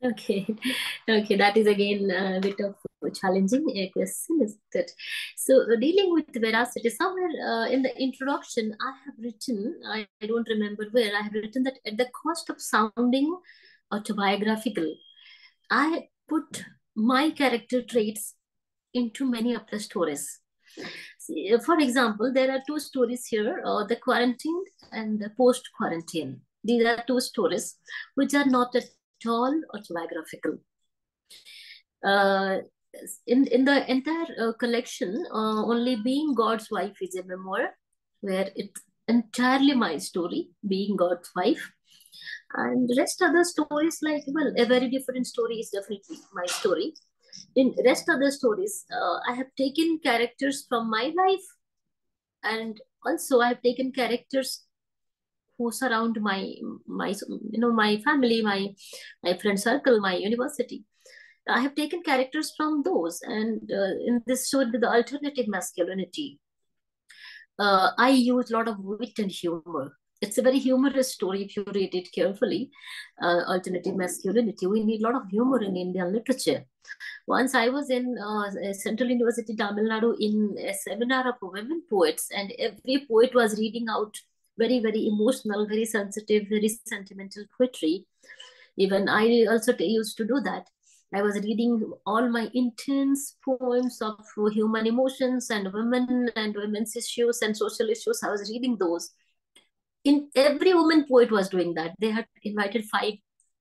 okay (laughs) okay that is again a bit of a challenging question is that so uh, dealing with veracity somewhere uh, in the introduction i have written I, I don't remember where i have written that at the cost of sounding autobiographical i put my character traits into many of the stories. For example, there are two stories here, uh, the quarantine and the post-quarantine. These are two stories which are not at all autobiographical. Uh, in, in the entire uh, collection, uh, only Being God's Wife is a memoir where it's entirely my story, being God's wife and rest other stories like well a very different story is definitely my story in rest of the stories, uh, I have taken characters from my life, and also I have taken characters who surround my my you know my family, my my friend circle, my university. I have taken characters from those, and uh, in this story, the alternative masculinity, uh, I use a lot of wit and humor. It's a very humorous story if you read it carefully. Uh, alternative masculinity. We need a lot of humor in Indian literature. Once I was in uh, Central University, Tamil Nadu, in a seminar of women poets, and every poet was reading out very, very emotional, very sensitive, very sentimental poetry. Even I also used to do that. I was reading all my intense poems of human emotions and women and women's issues and social issues. I was reading those. In every woman poet was doing that. They had invited five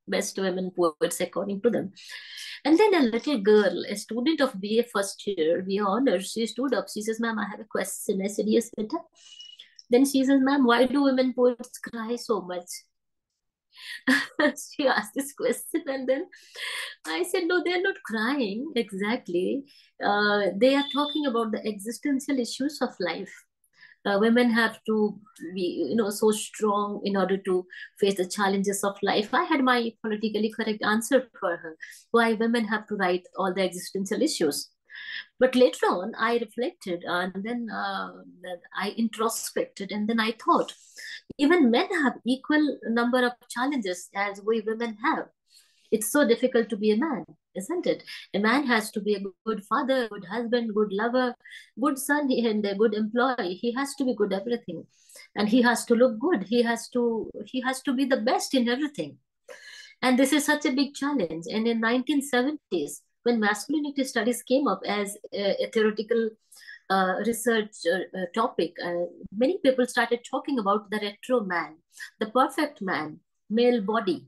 best women poets according to them. And then a little girl, a student of BA first year, BA honors, she stood up. She says, Ma'am, I have a question. I said, Yes, better. Then she says, Ma'am, why do women poets cry so much? (laughs) she asked this question and then i said no they're not crying exactly. Uh, they are talking about the existential issues of life. Uh, women have to be you know so strong in order to face the challenges of life. I had my politically correct answer for her why women have to write all the existential issues but later on i reflected and then uh, i introspected and then i thought even men have equal number of challenges as we women have. It's so difficult to be a man isn't it? A man has to be a good father good husband good lover good son and a good employee. He has to be good everything. And he has to look good. He has to he has to be the best in everything. And this is such a big challenge. And in 1970s when masculinity studies came up as a, a theoretical uh, research uh, topic, uh, many people started talking about the retro man, the perfect man, male body,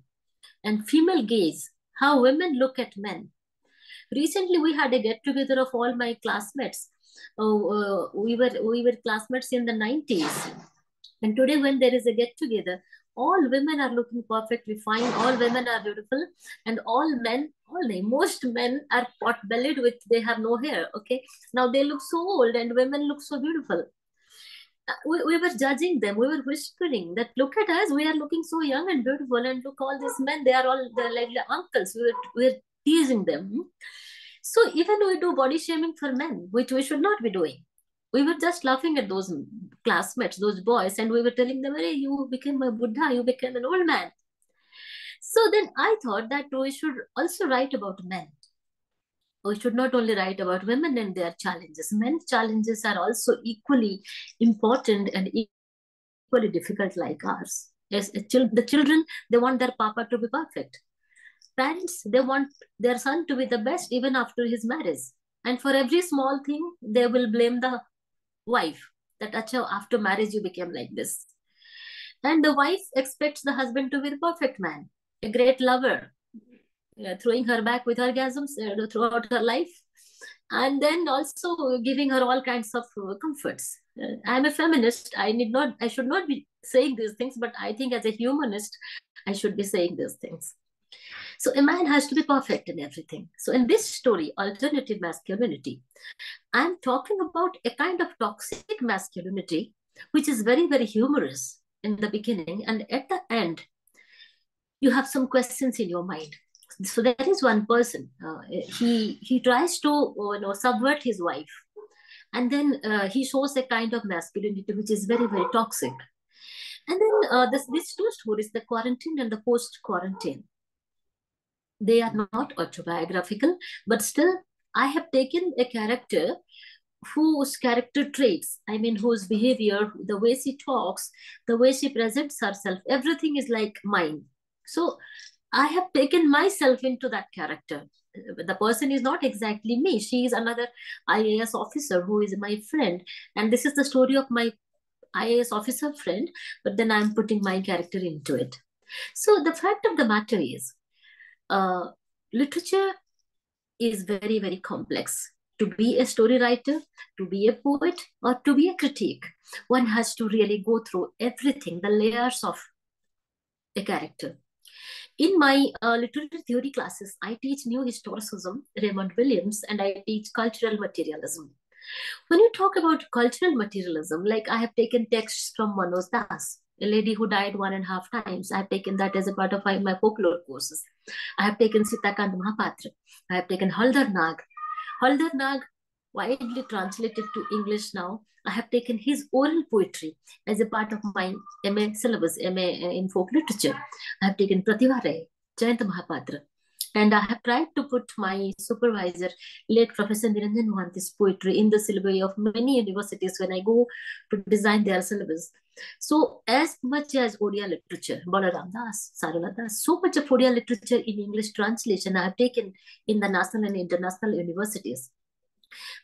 and female gaze, how women look at men. Recently, we had a get together of all my classmates. Oh, we were we were classmates in the 90s, and today when there is a get together, all women are looking perfectly fine. All women are beautiful. And all men all most men are pot bellied with they have no hair okay? Now they look so old and women look so beautiful. Uh, we, we were judging them. We were whispering that look at us. We are looking so young and beautiful. And look all these men they are all they're like the uncles. We were, we were teasing them. So even we do body shaming for men which we should not be doing we were just laughing at those classmates, those boys, and we were telling them, hey, you became a Buddha, you became an old man. So then I thought that we should also write about men. We should not only write about women and their challenges. Men's challenges are also equally important and equally difficult like ours. Yes, the children, they want their papa to be perfect. Parents, they want their son to be the best even after his marriage. And for every small thing, they will blame the wife that Acha, after marriage you became like this. And the wife expects the husband to be the perfect man, a great lover, uh, throwing her back with orgasms uh, throughout her life, and then also giving her all kinds of uh, comforts. Uh, I'm a feminist. I need not. I should not be saying these things, but I think as a humanist, I should be saying these things. So a man has to be perfect in everything. So in this story, alternative masculinity, I'm talking about a kind of toxic masculinity, which is very, very humorous in the beginning. And at the end, you have some questions in your mind. So there is one person. Uh, he he tries to uh, you know subvert his wife, and then uh, he shows a kind of masculinity which is very very toxic. And then uh, this these two stories, the quarantine and the post quarantine, they are not autobiographical, but still I have taken a character whose character traits, I mean, whose behavior, the way she talks, the way she presents herself, everything is like mine. So I have taken myself into that character. The person is not exactly me. She is another IAS officer who is my friend. And this is the story of my IAS officer friend, but then I'm putting my character into it. So the fact of the matter is, uh, literature is very, very complex. To be a story writer, to be a poet, or to be a critic, one has to really go through everything, the layers of a character. In my uh, literary theory classes, I teach new historicism, Raymond Williams, and I teach cultural materialism. When you talk about cultural materialism, like I have taken texts from Manoj Das, a lady who died one and a half times. I have taken that as a part of my folklore courses. I have taken Sitakant Mahapatra. I have taken Haldhar Nag. Haldhar Nag, widely translated to English now, I have taken his oral poetry as a part of my MA syllabus, MA in folk literature. I have taken Pratibha Ray, Jayant Mahapatra. And I have tried to put my supervisor, late Professor Niranjan Mohanty's poetry in the syllabi of many universities when I go to design their syllabus. So as much as Odia literature, Balaram Das, Sarala Das, so much of Odia literature in English translation I have taken in the national and international universities.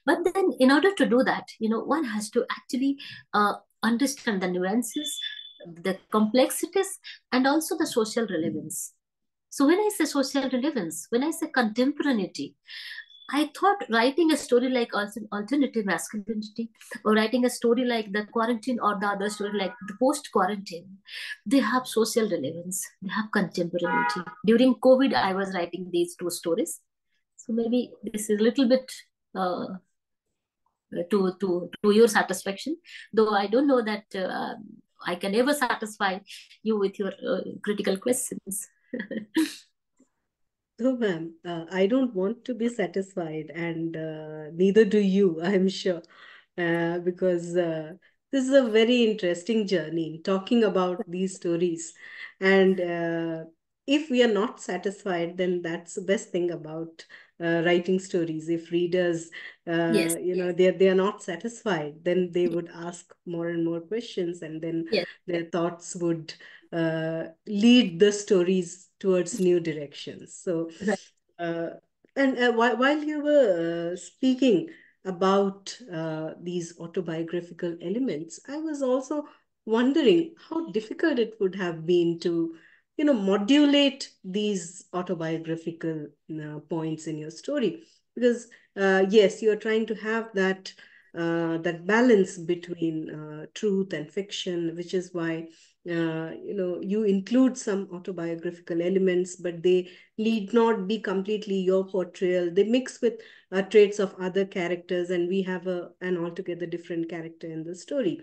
But then in order to do that, you know, one has to actually uh, understand the nuances, the complexities, and also the social relevance. So when I say social relevance, when I say contemporaneity, I thought writing a story like alternative masculinity or writing a story like the quarantine or the other story like the post quarantine, they have social relevance, they have contemporaneity. During COVID, I was writing these two stories. So maybe this is a little bit uh, to, to, to your satisfaction, though I don't know that uh, I can ever satisfy you with your uh, critical questions. (laughs) No, ma'am, uh, I don't want to be satisfied, and uh, neither do you, (laughs) I'm sure, uh, because uh, this is a very interesting journey talking about these stories. And uh, if we are not satisfied, then that's the best thing about uh, writing stories. If readers, Yes, you know, they they are not satisfied, then they would ask more and more questions, and then yes. their thoughts would lead the stories towards new directions. So, uh, and uh, while, while you were uh, speaking about uh, these autobiographical elements, I was also wondering how difficult it would have been to, you know, modulate these autobiographical uh, points in your story. Because uh, yes, you are trying to have that that balance between truth and fiction, which is why uh, you know you include some autobiographical elements but they need not be completely your portrayal. They mix with uh, traits of other characters and we have a an altogether different character in the story.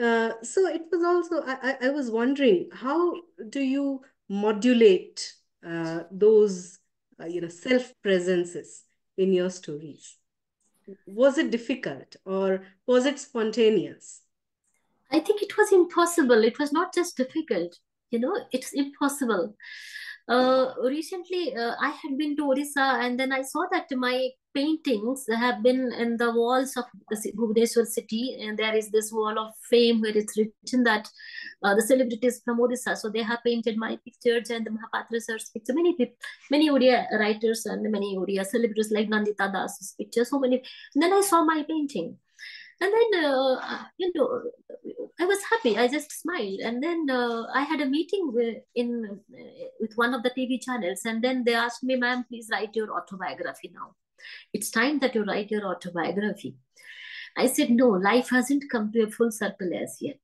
Uh, so it was also I, I was wondering how do you modulate uh, those uh, you know self presences in your stories? Was it difficult or was it spontaneous I think it was impossible. It was not just difficult, you know, it's impossible. Uh, recently, uh, I had been to Odisha and then I saw that my paintings have been in the walls of Bhubaneswar city. And there is this wall of fame where it's written that uh, the celebrities from Odisha, so they have painted my pictures and the Mahapatra picture. Many people, many Odia writers and many Odia celebrities like Nandita Das's picture, so many. And then I saw my painting and then uh, you know i was happy. I just smiled. And then uh, i had a meeting with, in uh, with one of the tv channels. And then they asked me ma'am please write your autobiography now. It's time that you write your autobiography. I said no life hasn't come to a full circle as yet.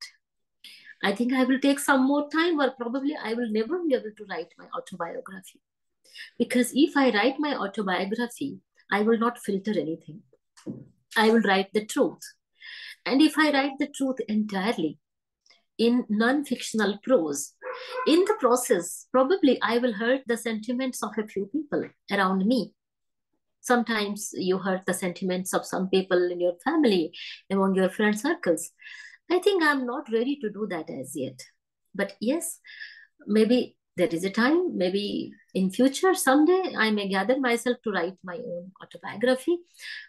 I think i will take some more time or probably i will never be able to write my autobiography. Because if i write my autobiography i will not filter anything. I will write the truth and if I write the truth entirely in non fictional prose, in the process, probably I will hurt the sentiments of a few people around me. Sometimes you hurt the sentiments of some people in your family, among your friend circles. I think I'm not ready to do that as yet. But yes, maybe there is a time maybe in future someday i may gather myself to write my own autobiography.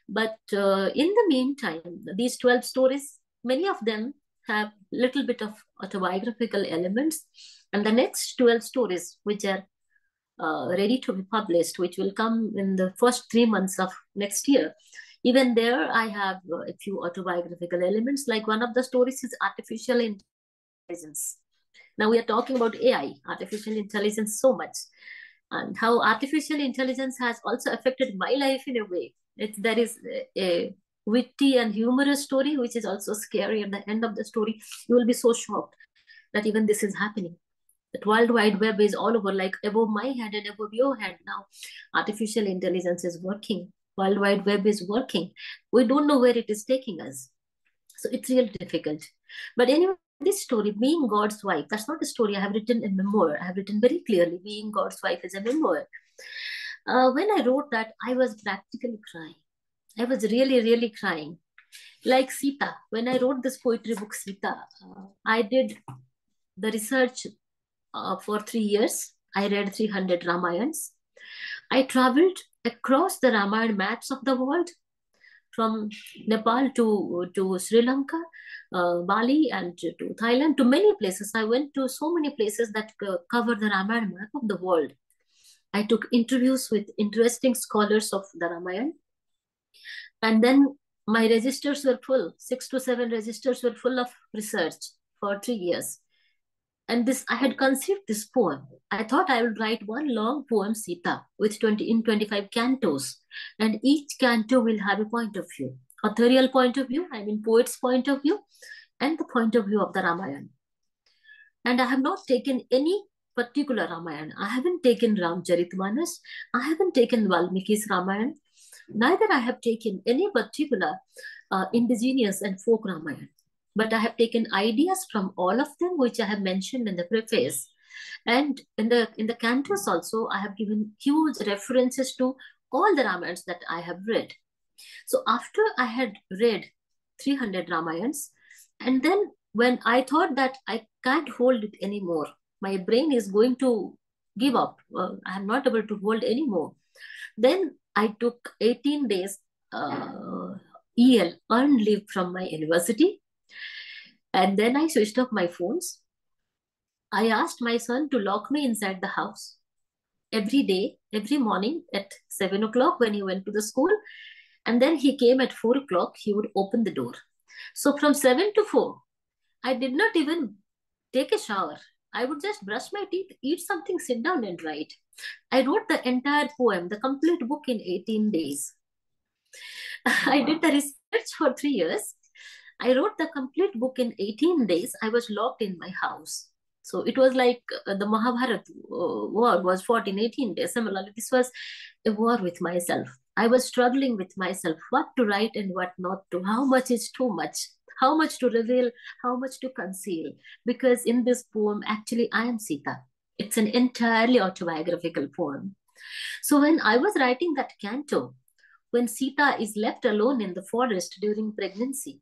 But uh, in the meantime these 12 stories many of them have little bit of autobiographical elements. And the next 12 stories which are uh, ready to be published which will come in the first three months of next year even there i have a few autobiographical elements. Like one of the stories is artificial intelligence now we are talking about AI, artificial intelligence, so much, and how artificial intelligence has also affected my life in a way. It, there is a, witty and humorous story, which is also scary. At the end of the story, you will be so shocked that even this is happening. That World Wide Web is all over, like above my head and above your head now. Artificial intelligence is working. World Wide Web is working. We don't know where it is taking us. So it's really difficult. But anyway, this story, being God's wife, that's not a story I have written a memoir. I have written very clearly, being God's wife is a memoir. Uh, when I wrote that, I was practically crying. I was really, really crying. Like Sita, when I wrote this poetry book, Sita, uh, I did the research uh, for three years. I read 300 Ramayans. I traveled across the Ramayana maps of the world from Nepal to, to Sri Lanka, uh, Bali, and to Thailand, to many places. I went to so many places that cover the Ramayana map of the world. I took interviews with interesting scholars of the Ramayana. And then my registers were full. Six to seven registers were full of research for three years. And this, I had conceived this poem. I thought I would write one long poem, Sita, with 20 in 25 cantos. And each canto will have a point of view, authorial point of view, I mean poet's point of view, and the point of view of the Ramayana. And I have not taken any particular Ramayana. I haven't taken Ramcharitmanas. I haven't taken Valmiki's Ramayana. Neither I have taken any particular uh, indigenous and folk Ramayana. But I have taken ideas from all of them, which I have mentioned in the preface. And in the in the cantos also, I have given huge references to all the Ramayans that I have read. So after I had read 300 Ramayans, and then when I thought that I can't hold it anymore, my brain is going to give up. Uh, I'm not able to hold anymore. Then I took 18 days uh, EL, earned leave from my university. And then I switched off my phones. I asked my son to lock me inside the house every day, every morning at 7 o'clock when he went to the school. And then he came at 4 o'clock, he would open the door. So from 7 to 4, I did not even take a shower. I would just brush my teeth, eat something, sit down and write. I wrote the entire poem, the complete book in 18 days. (laughs) I did the research for three years. I wrote the complete book in 18 days. I was locked in my house. So it was like uh, the Mahabharata uh, war was fought in 18 days. Similarly, this was a war with myself. I was struggling with myself, what to write and what not to, how much is too much how much to reveal, how much to conceal. Because in this poem, actually, I am Sita. It's an entirely autobiographical poem. So when I was writing that canto, when Sita is left alone in the forest during pregnancy,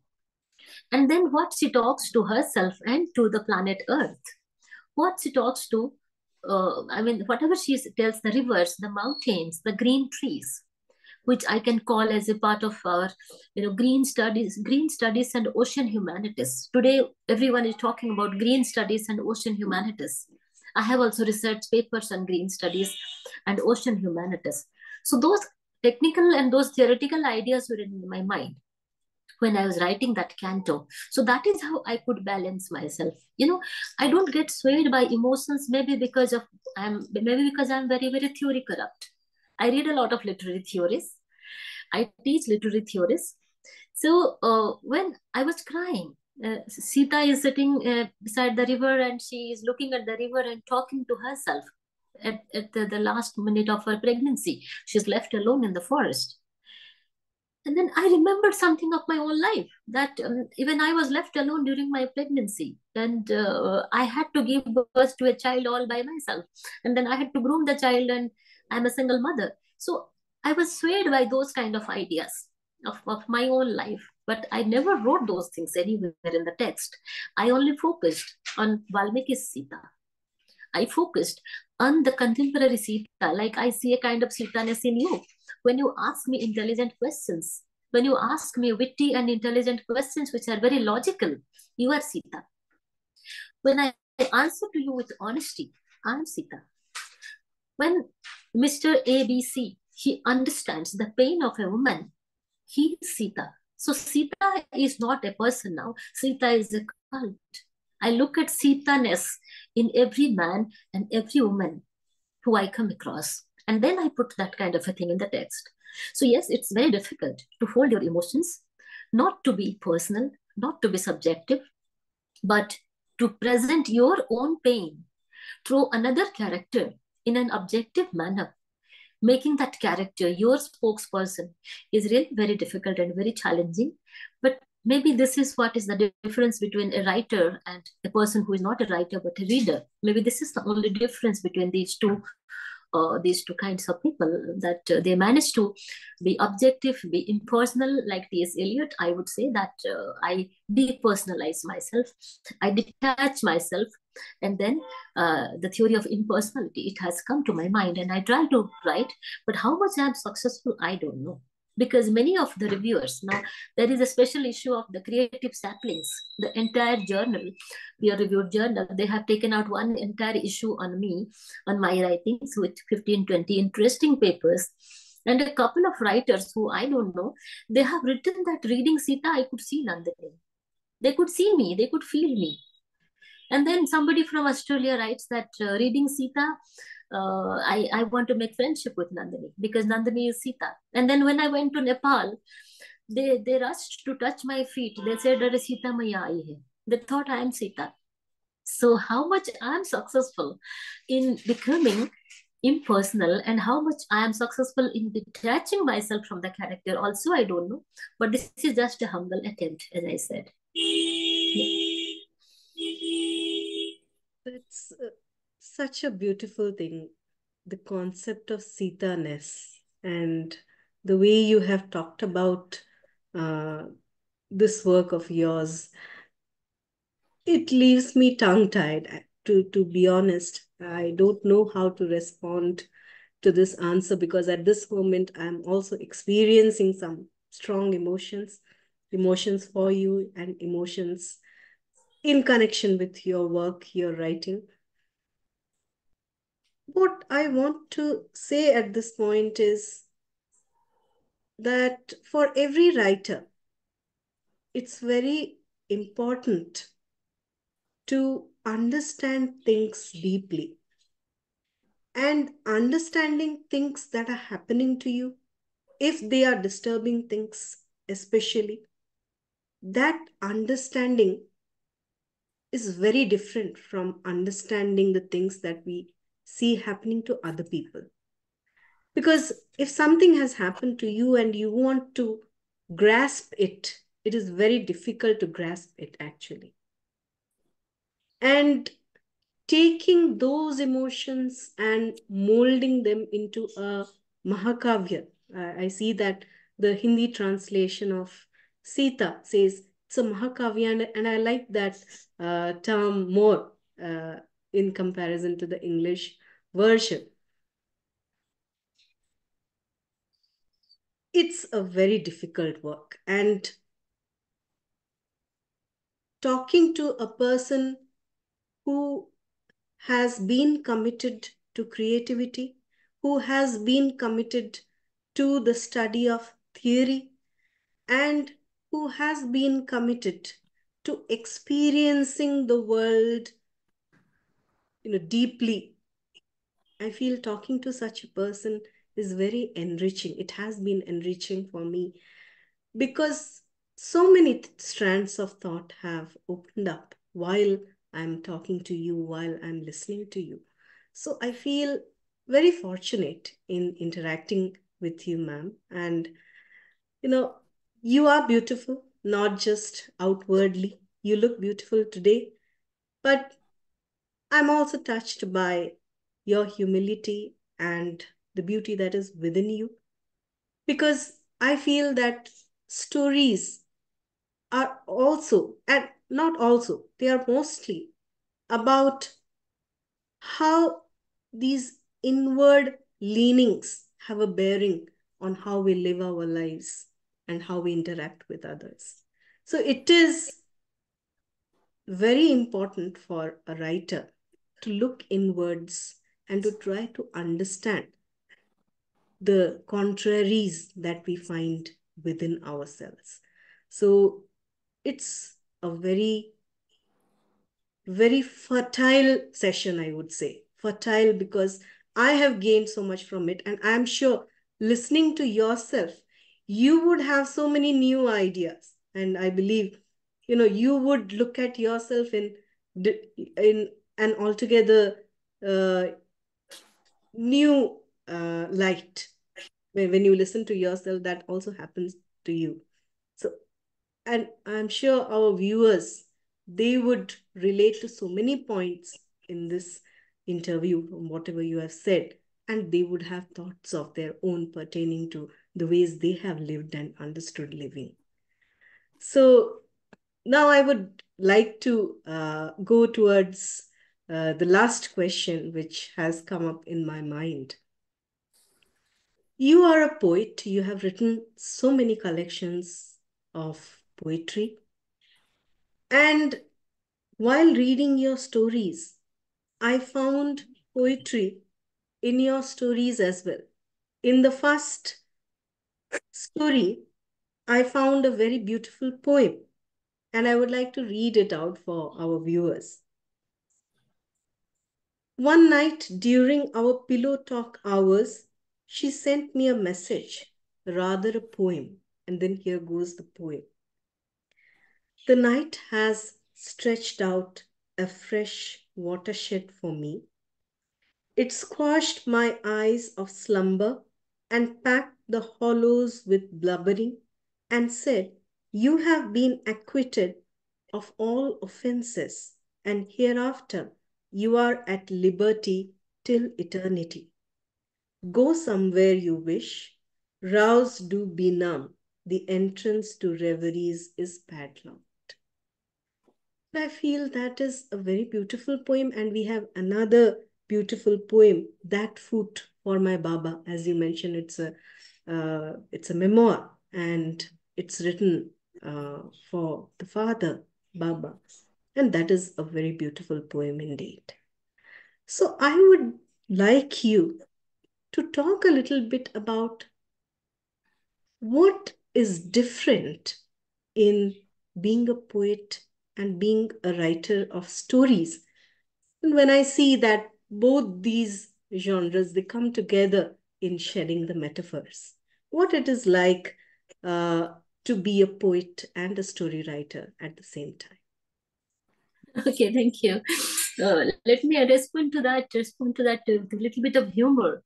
and then what she talks to herself and to the planet Earth, what she talks to, uh, I mean, whatever she tells the rivers, the mountains, the green trees, which I can call as a part of our, you know, green studies, green studies and ocean humanities. Today, everyone is talking about green studies and ocean humanities. I have also researched papers on green studies and ocean humanities. So those technical and those theoretical ideas were in my mind when I was writing that canto. So that is how I could balance myself. You know, I don't get swayed by emotions, maybe because of I'm maybe because I'm very, very theory corrupt. I read a lot of literary theories. I teach literary theories. So uh, when I was crying, uh, Sita is sitting uh, beside the river and she is looking at the river and talking to herself at, at the, the last minute of her pregnancy. She's left alone in the forest. And then I remembered something of my own life that um, even I was left alone during my pregnancy and uh, I had to give birth to a child all by myself. And then I had to groom the child and I'm a single mother. So I was swayed by those kind of ideas of, of my own life, but I never wrote those things anywhere in the text. I only focused on Valmiki's Sita. I focused on the contemporary Sita, like I see a kind of Sita-ness in you. When you ask me intelligent questions, when you ask me witty and intelligent questions which are very logical, you are Sita. When I answer to you with honesty, I am Sita. When Mr. ABC, he understands the pain of a woman, he is Sita. So Sita is not a person now. Sita is a cult. I look at Sita-ness in every man and every woman who I come across. And then I put that kind of a thing in the text. So yes, it's very difficult to hold your emotions, not to be personal, not to be subjective, but to present your own pain through another character in an objective manner making that character your spokesperson is really very difficult and very challenging but maybe this is what is the difference between a writer and a person who is not a writer but a reader maybe this is the only difference between these two uh, these two kinds of people that uh, they manage to be objective, be impersonal, like T.S. Eliot. I would say that uh, I depersonalize myself, I detach myself, and then uh, the theory of impersonality it has come to my mind, and I try to write. But how much I'm successful, I don't know because many of the reviewers now there is a special issue of the creative saplings the entire journal peer reviewed journal they have taken out one entire issue on me on my writings with 15 20 interesting papers. And a couple of writers who i don't know they have written that reading sita i could see nandini. They could see me they could feel me. And then somebody from australia writes that uh, reading sita uh, I, I want to make friendship with Nandini because Nandini is Sita. And then when I went to Nepal, they, they rushed to touch my feet. They said, Are Sita Maya hai. They thought I am Sita. So how much I am successful in becoming impersonal and how much I am successful in detaching myself from the character also I don't know. But this is just a humble attempt, as I said. That's uh, such a beautiful thing, the concept of Sita-ness and the way you have talked about uh, this work of yours. It leaves me tongue-tied, to, to be honest. I don't know how to respond to this answer because at this moment, I'm also experiencing some strong emotions, emotions for you and emotions in connection with your work, your writing what I want to say at this point is that for every writer, it's very important to understand things deeply. And understanding things that are happening to you, if they are disturbing things, especially, that understanding is very different from understanding the things that we see happening to other people. Because if something has happened to you and you want to grasp it, it is very difficult to grasp it actually. And taking those emotions and molding them into a Mahakavya. I see that the Hindi translation of Sita says it's a Mahakavya, and, and I like that uh, term more. Uh, in comparison to the English version. It's a very difficult work and talking to a person who has been committed to creativity, who has been committed to the study of theory, and who has been committed to experiencing the world you know, deeply. I feel talking to such a person is very enriching. It has been enriching for me because so many strands of thought have opened up while I'm talking to you, while I'm listening to you. So I feel very fortunate in interacting with you, ma'am. And, you know, you are beautiful, not just outwardly. You look beautiful today, but I'm also touched by your humility and the beauty that is within you because I feel that stories are also, and not also, they are mostly about how these inward leanings have a bearing on how we live our lives and how we interact with others. So it is very important for a writer to look inwards and to try to understand the contraries that we find within ourselves. So it's a very, very fertile session, I would say. Fertile because I have gained so much from it. And I'm sure listening to yourself, you would have so many new ideas. And I believe, you know, you would look at yourself in, in an altogether uh, new uh, light. When, you listen to yourself, that also happens to you. So, and I'm sure our viewers, they would relate to so many points in this interview from whatever you have said, and they would have thoughts of their own pertaining to the ways they have lived and understood living. So now I would like to uh, go towards uh, the last question, which has come up in my mind. You are a poet. You have written so many collections of poetry. And while reading your stories, I found poetry in your stories as well. In the first story, I found a very beautiful poem, and I would like to read it out for our viewers. One night during our pillow talk hours, she sent me a message, rather a poem, and then here goes the poem. The night has stretched out a fresh watershed for me. It squashed my eyes of slumber and packed the hollows with blubbering and said, You have been acquitted of all offenses, and hereafter you are at liberty till eternity. Go somewhere you wish, rouse do be numb, the entrance to reveries is padlocked. I feel that is a very beautiful poem, and we have another beautiful poem, That Foot for My Baba. As you mentioned, it's a uh, it's a memoir, and it's written uh, for the father, Baba. And that is a very beautiful poem indeed. So I would like you to talk a little bit about what is different in being a poet and being a writer of stories. And when I see that both these genres, they come together in sharing the metaphors, what it is like uh, to be a poet and a story writer at the same time. (laughs) Okay, thank you. Uh, let me respond to that. Respond to that a little bit of humor.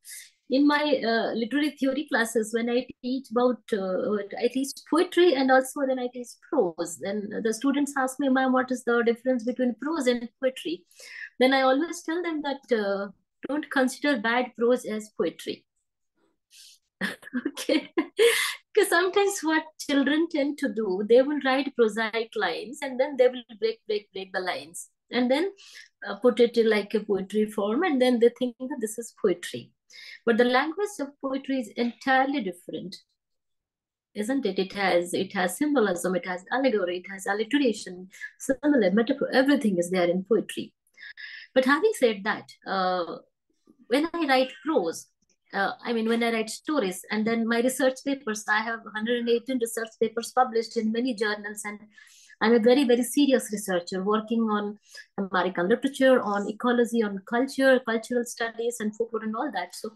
In my uh, literary theory classes, when I teach about, uh, I teach poetry and also then I teach prose. Then the students ask me, "Ma'am, what is the difference between prose and poetry?" Then I always tell them that uh, don't consider bad prose as poetry. (laughs) okay because sometimes what children tend to do they will write prosaic lines and then they will break break break the lines and then uh, put it in like a poetry form and then they think that this is poetry. But the language of poetry is entirely different isn't it? It has it has symbolism it has allegory it has alliteration similar metaphor everything is there in poetry. But having said that uh, when i write prose uh, I mean, when I write stories, and then my research papers, I have 118 research papers published in many journals, and I'm a very, very serious researcher working on American literature, on ecology, on culture, cultural studies, and folklore, and all that. So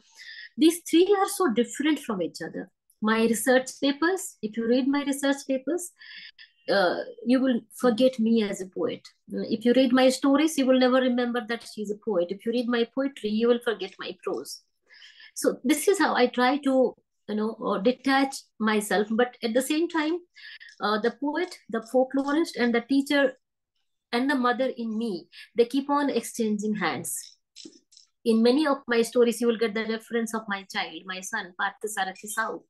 these three are so different from each other. My research papers, if you read my research papers, uh, you will forget me as a poet. If you read my stories, you will never remember that she's a poet. If you read my poetry, you will forget my prose. So this is how I try to, you know, uh, detach myself. But at the same time, uh, the poet, the folklorist, and the teacher and the mother in me, they keep on exchanging hands. In many of my stories, you will get the reference of my child, my son, Parthasarathi Sahu.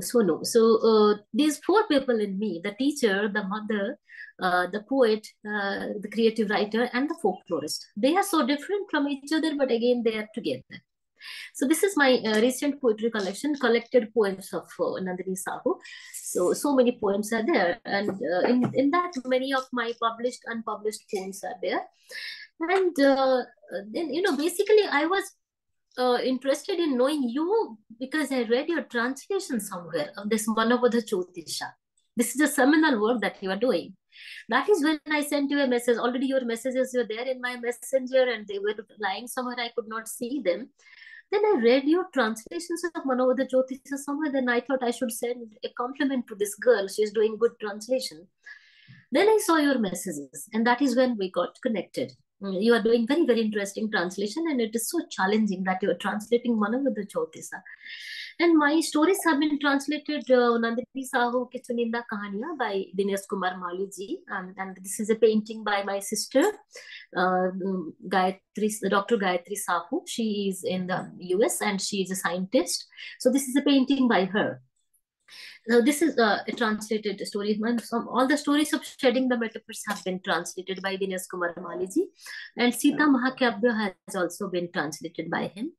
So no. So uh, these four people in me, the teacher, the mother, uh, the poet, uh, the creative writer, and the folklorist, they are so different from each other, but again, they are together. So this is my uh, recent poetry collection, collected poems of uh, Nandini Sahu. So, so many poems are there. And uh, in, in that, many of my published, unpublished poems are there. And uh, then, you know, basically I was uh, interested in knowing you because I read your translation somewhere of this Manavadha Chautisa. This is a seminal work that you are doing. That is when I sent you a message. Already your messages were there in my messenger and they were lying somewhere. I could not see them. Then I read your translations of Manavadha Chautisa somewhere. Then I thought I should send a compliment to this girl. She's doing good translation. Then I saw your messages, and that is when we got connected. Mm, you are doing very very interesting translation and it is so challenging that you are translating Manavada Chautisa. And my stories have been translated uh, by Dinesh Kumar Maliji. Um, and this is a painting by my sister, uh, Gayatri, Dr. Gayatri Sahu. She is in the US and she is a scientist. So this is a painting by her. Now, this is uh, a translated story. Some, all the stories of shedding the metaphors have been translated by Dinesh Kumar Maliji, and Sita Mahakavya has also been translated by him.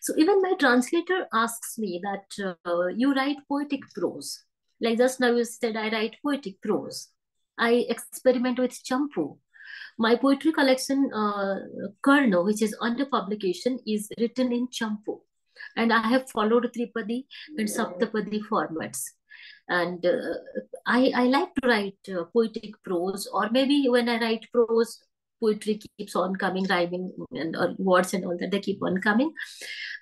So even my translator asks me that uh, you write poetic prose. Like just now you said, I write poetic prose. I experiment with champu. My poetry collection, uh, which is under publication, is written in champu. And I have followed Tripadi and Saptapadi formats. And uh, I, I like to write uh, poetic prose or maybe when i write prose poetry keeps on coming rhyming and or words and all that they keep on coming.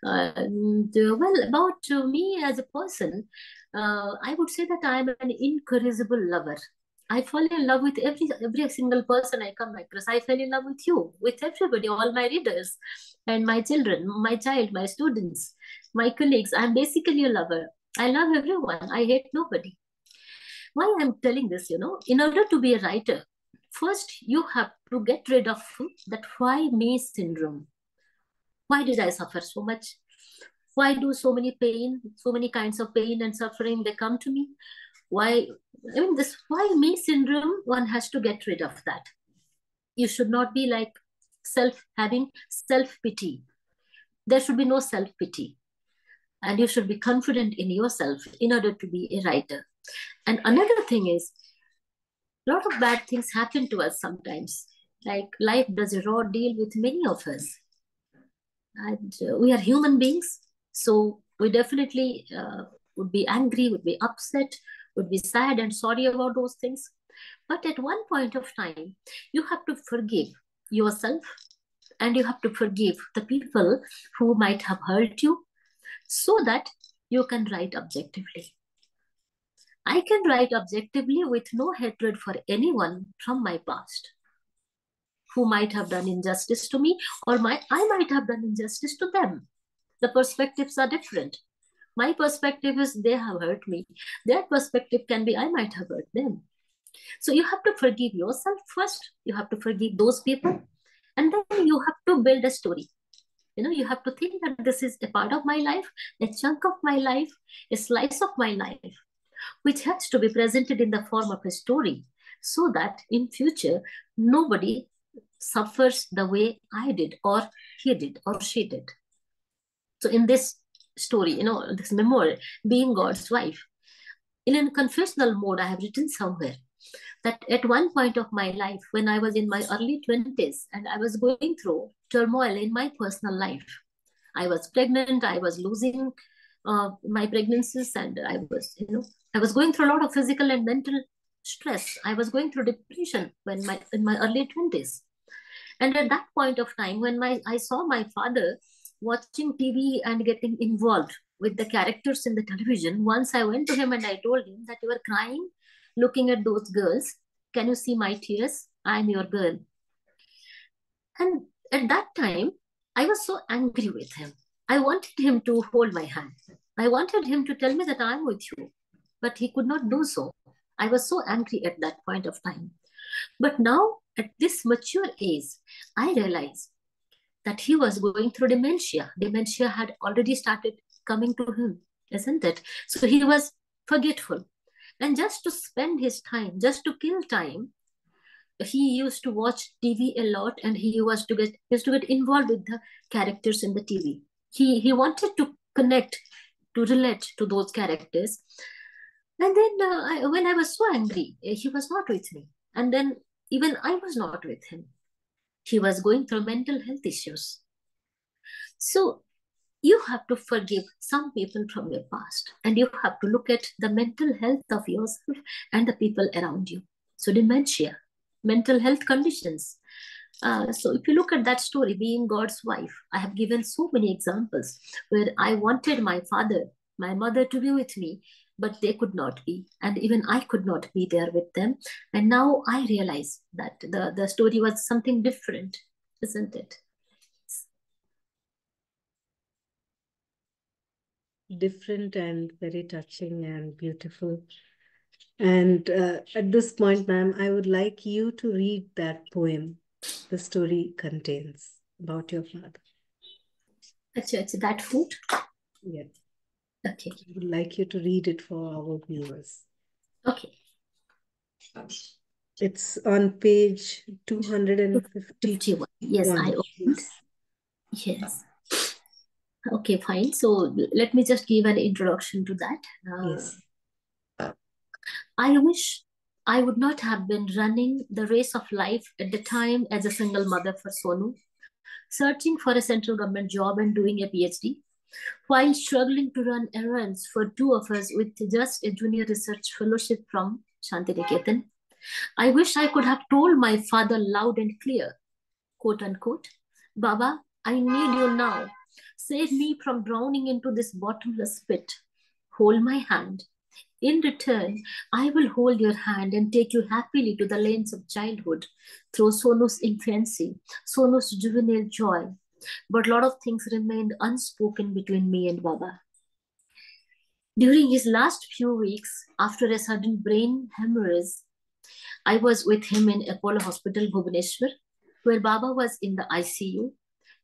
And uh, well about me as a person uh, i would say that i am an incorrigible lover I fall in love with every every single person I come across. I fell in love with you, with everybody, all my readers, and my children, my child, my students, my colleagues. I'm basically a lover. I love everyone. I hate nobody. Why I'm telling this, you know, in order to be a writer, first you have to get rid of that why me syndrome. Why did I suffer so much? Why do so many pain, so many kinds of pain and suffering they come to me? Why, I mean, this why me syndrome, one has to get rid of that. You should not be like self having self pity. There should be no self pity. And you should be confident in yourself in order to be a writer. And another thing is a lot of bad things happen to us sometimes. Like life does a raw deal with many of us. And uh, we are human beings. So we definitely uh, would be angry would be upset would be sad and sorry about those things but at one point of time you have to forgive yourself and you have to forgive the people who might have hurt you so that you can write objectively. I can write objectively with no hatred for anyone from my past who might have done injustice to me or my, I might have done injustice to them. The perspectives are different. My perspective is they have hurt me. Their perspective can be I might have hurt them. So you have to forgive yourself first. You have to forgive those people. And then you have to build a story you know you have to think that this is a part of my life a chunk of my life a slice of my life which has to be presented in the form of a story so that in future nobody suffers the way i did or he did or she did so in this story you know this memoir being god's wife in a confessional mode i have written somewhere that at one point of my life, when I was in my early 20s and I was going through turmoil in my personal life, I was pregnant, I was losing uh, my pregnancies, and I was, you know, I was going through a lot of physical and mental stress. I was going through depression when my in my early 20s. And at that point of time, when my I saw my father watching TV and getting involved with the characters in the television, once I went to him and I told him that you were crying looking at those girls. Can you see my tears? I'm your girl. And at that time, I was so angry with him. I wanted him to hold my hand. I wanted him to tell me that I'm with you, but he could not do so. I was so angry at that point of time. But now, at this mature age, I realized that he was going through dementia. Dementia had already started coming to him, isn't it? So he was forgetful. And just to spend his time, just to kill time, he used to watch TV a lot and he was to get used to get involved with the characters in the TV. He he wanted to connect, to relate to those characters. And then uh, I, when I was so angry, he was not with me. And then even I was not with him. He was going through mental health issues. So you have to forgive some people from your past and you have to look at the mental health of yourself and the people around you so dementia mental health conditions uh, so if you look at that story being god's wife i have given so many examples where i wanted my father my mother to be with me but they could not be and even i could not be there with them and now i realize that the, the story was something different isn't it? Different and very touching and beautiful. And uh, at this point, ma'am, I would like you to read that poem the story contains about your father. Achha, achha, that food? Yeah. Okay. I would like you to read it for our viewers. Okay. It's on page 251. Yes, I opened. Yes. Okay, fine. So let me just give an introduction to that. Uh, Yes. I wish I would not have been running the race of life at the time as a single mother for Sonu, searching for a central government job and doing a PhD, while struggling to run errands for two of us with just a junior research fellowship from Shantiniketan. I wish I could have told my father loud and clear, quote unquote, Baba, I need you now. Save me from drowning into this bottomless pit. Hold my hand. In return, I will hold your hand and take you happily to the lanes of childhood through Sonu's infancy, Sonu's juvenile joy. But a lot of things remained unspoken between me and Baba. During his last few weeks, after a sudden brain hemorrhage, I was with him in Apollo Hospital, Bhubaneswar, where Baba was in the ICU,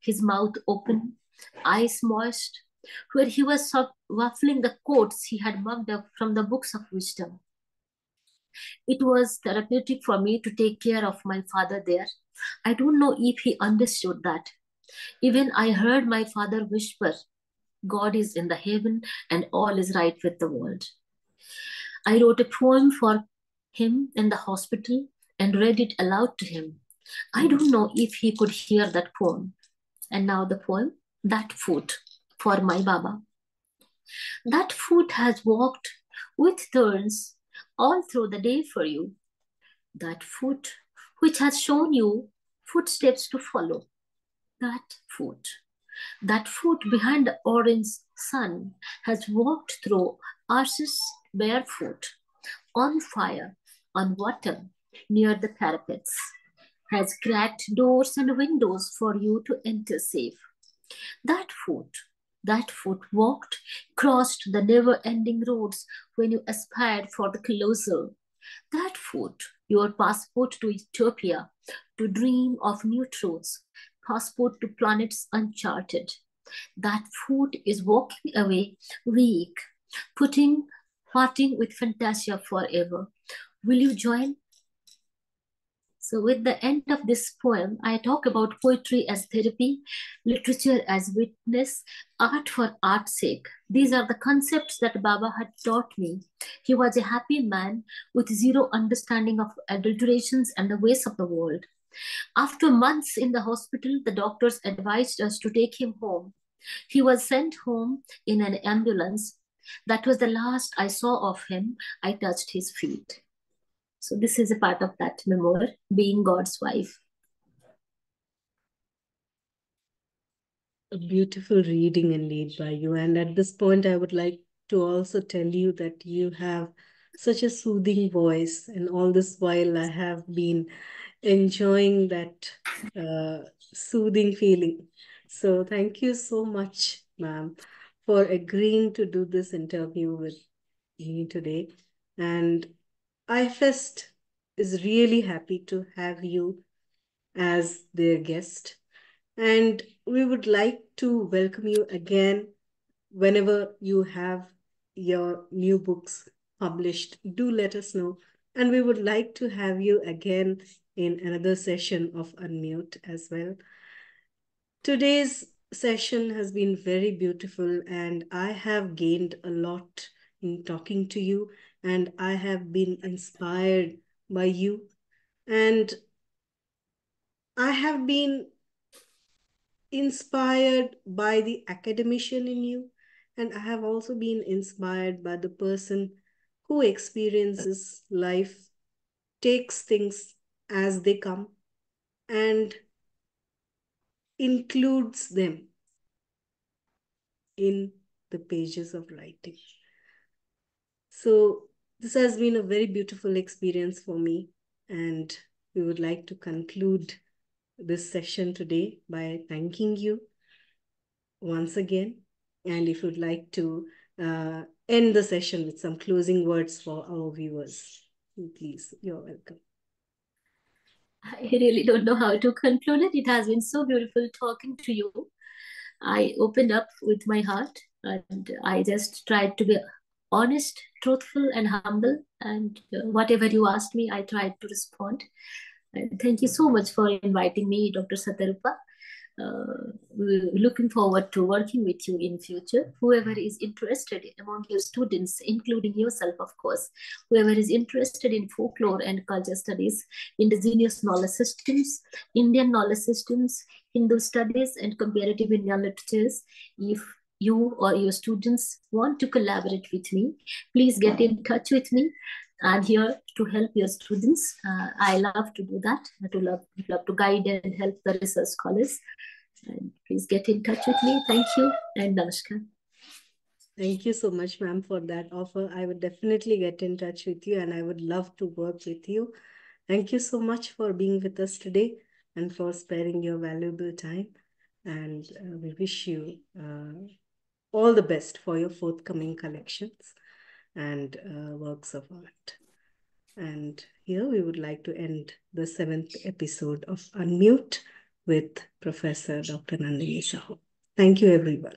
his mouth open, eyes moist, where he was waffling the quotes he had mugged up from the books of wisdom. It was therapeutic for me to take care of my father there. I don't know if he understood that. Even I heard my father whisper, God is in the heaven and all is right with the world. I wrote a poem for him in the hospital and read it aloud to him. I don't know if he could hear that poem. And now the poem, That Foot for my Baba. That foot has walked with turns all through the day for you. That foot which has shown you footsteps to follow. That foot. That foot behind the orange sun has walked through arches barefoot, on fire, on water, near the parapets, has cracked doors and windows for you to enter safe. That foot, that foot walked, crossed the never ending roads when you aspired for the closer. That foot, your passport to Ethiopia, to dream of new truths, passport to planets uncharted. That foot is walking away weak, putting, parting with Fantasia forever. Will you join? So, with the end of this poem, I talk about poetry as therapy, literature as witness, art for art's sake. These are the concepts that Baba had taught me. He was a happy man with zero understanding of adulterations and the ways of the world. After months in the hospital, the doctors advised us to take him home. He was sent home in an ambulance. That was the last I saw of him. I touched his feet. So this is a part of that memoir, being God's wife. A beautiful reading and indeed by you. And at this point, I would like to also tell you that you have such a soothing voice. And all this while, I have been enjoying that uh, soothing feeling. So thank you so much, ma'am, for agreeing to do this interview with me today. And AIFEST is really happy to have you as their guest. And we would like to welcome you again whenever you have your new books published. Do let us know. And we would like to have you again in another session of Unmute as well. Today's session has been very beautiful, and I have gained a lot in talking to you and I have been inspired by you. And I have been inspired by the academician in you. And I have also been inspired by the person who experiences life, takes things as they come, and includes them in the pages of writing. So this has been a very beautiful experience for me, and we would like to conclude this session today by thanking you once again. And if you'd like to uh, end the session with some closing words for our viewers, please, you're welcome. I really don't know how to conclude it. It has been so beautiful talking to you. I opened up with my heart and I just tried to be honest, truthful, and humble. And uh, whatever you asked me, I tried to respond. And thank you so much for inviting me, Dr. Shatarupa uh, we're looking forward to working with you in future. Whoever is interested among your students including yourself of course whoever is interested in folklore and culture studies indigenous knowledge systems indian knowledge systems hindu studies and comparative indian literatures if you or your students want to collaborate with me please get in touch with me I'm here to help your students. Uh, I love to do that. I to love, love to guide and help the research scholars. And please get in touch with me. Thank you and namaskar. Thank you so much, ma'am, for that offer. I would definitely get in touch with you and I would love to work with you. Thank you so much for being with us today and for sparing your valuable time. And uh, we wish you uh, all the best for your forthcoming collections and uh, works of art. And here we would like to end the seventh episode of Unmute with Professor Dr. Nandini Sahu. Thank you, everyone.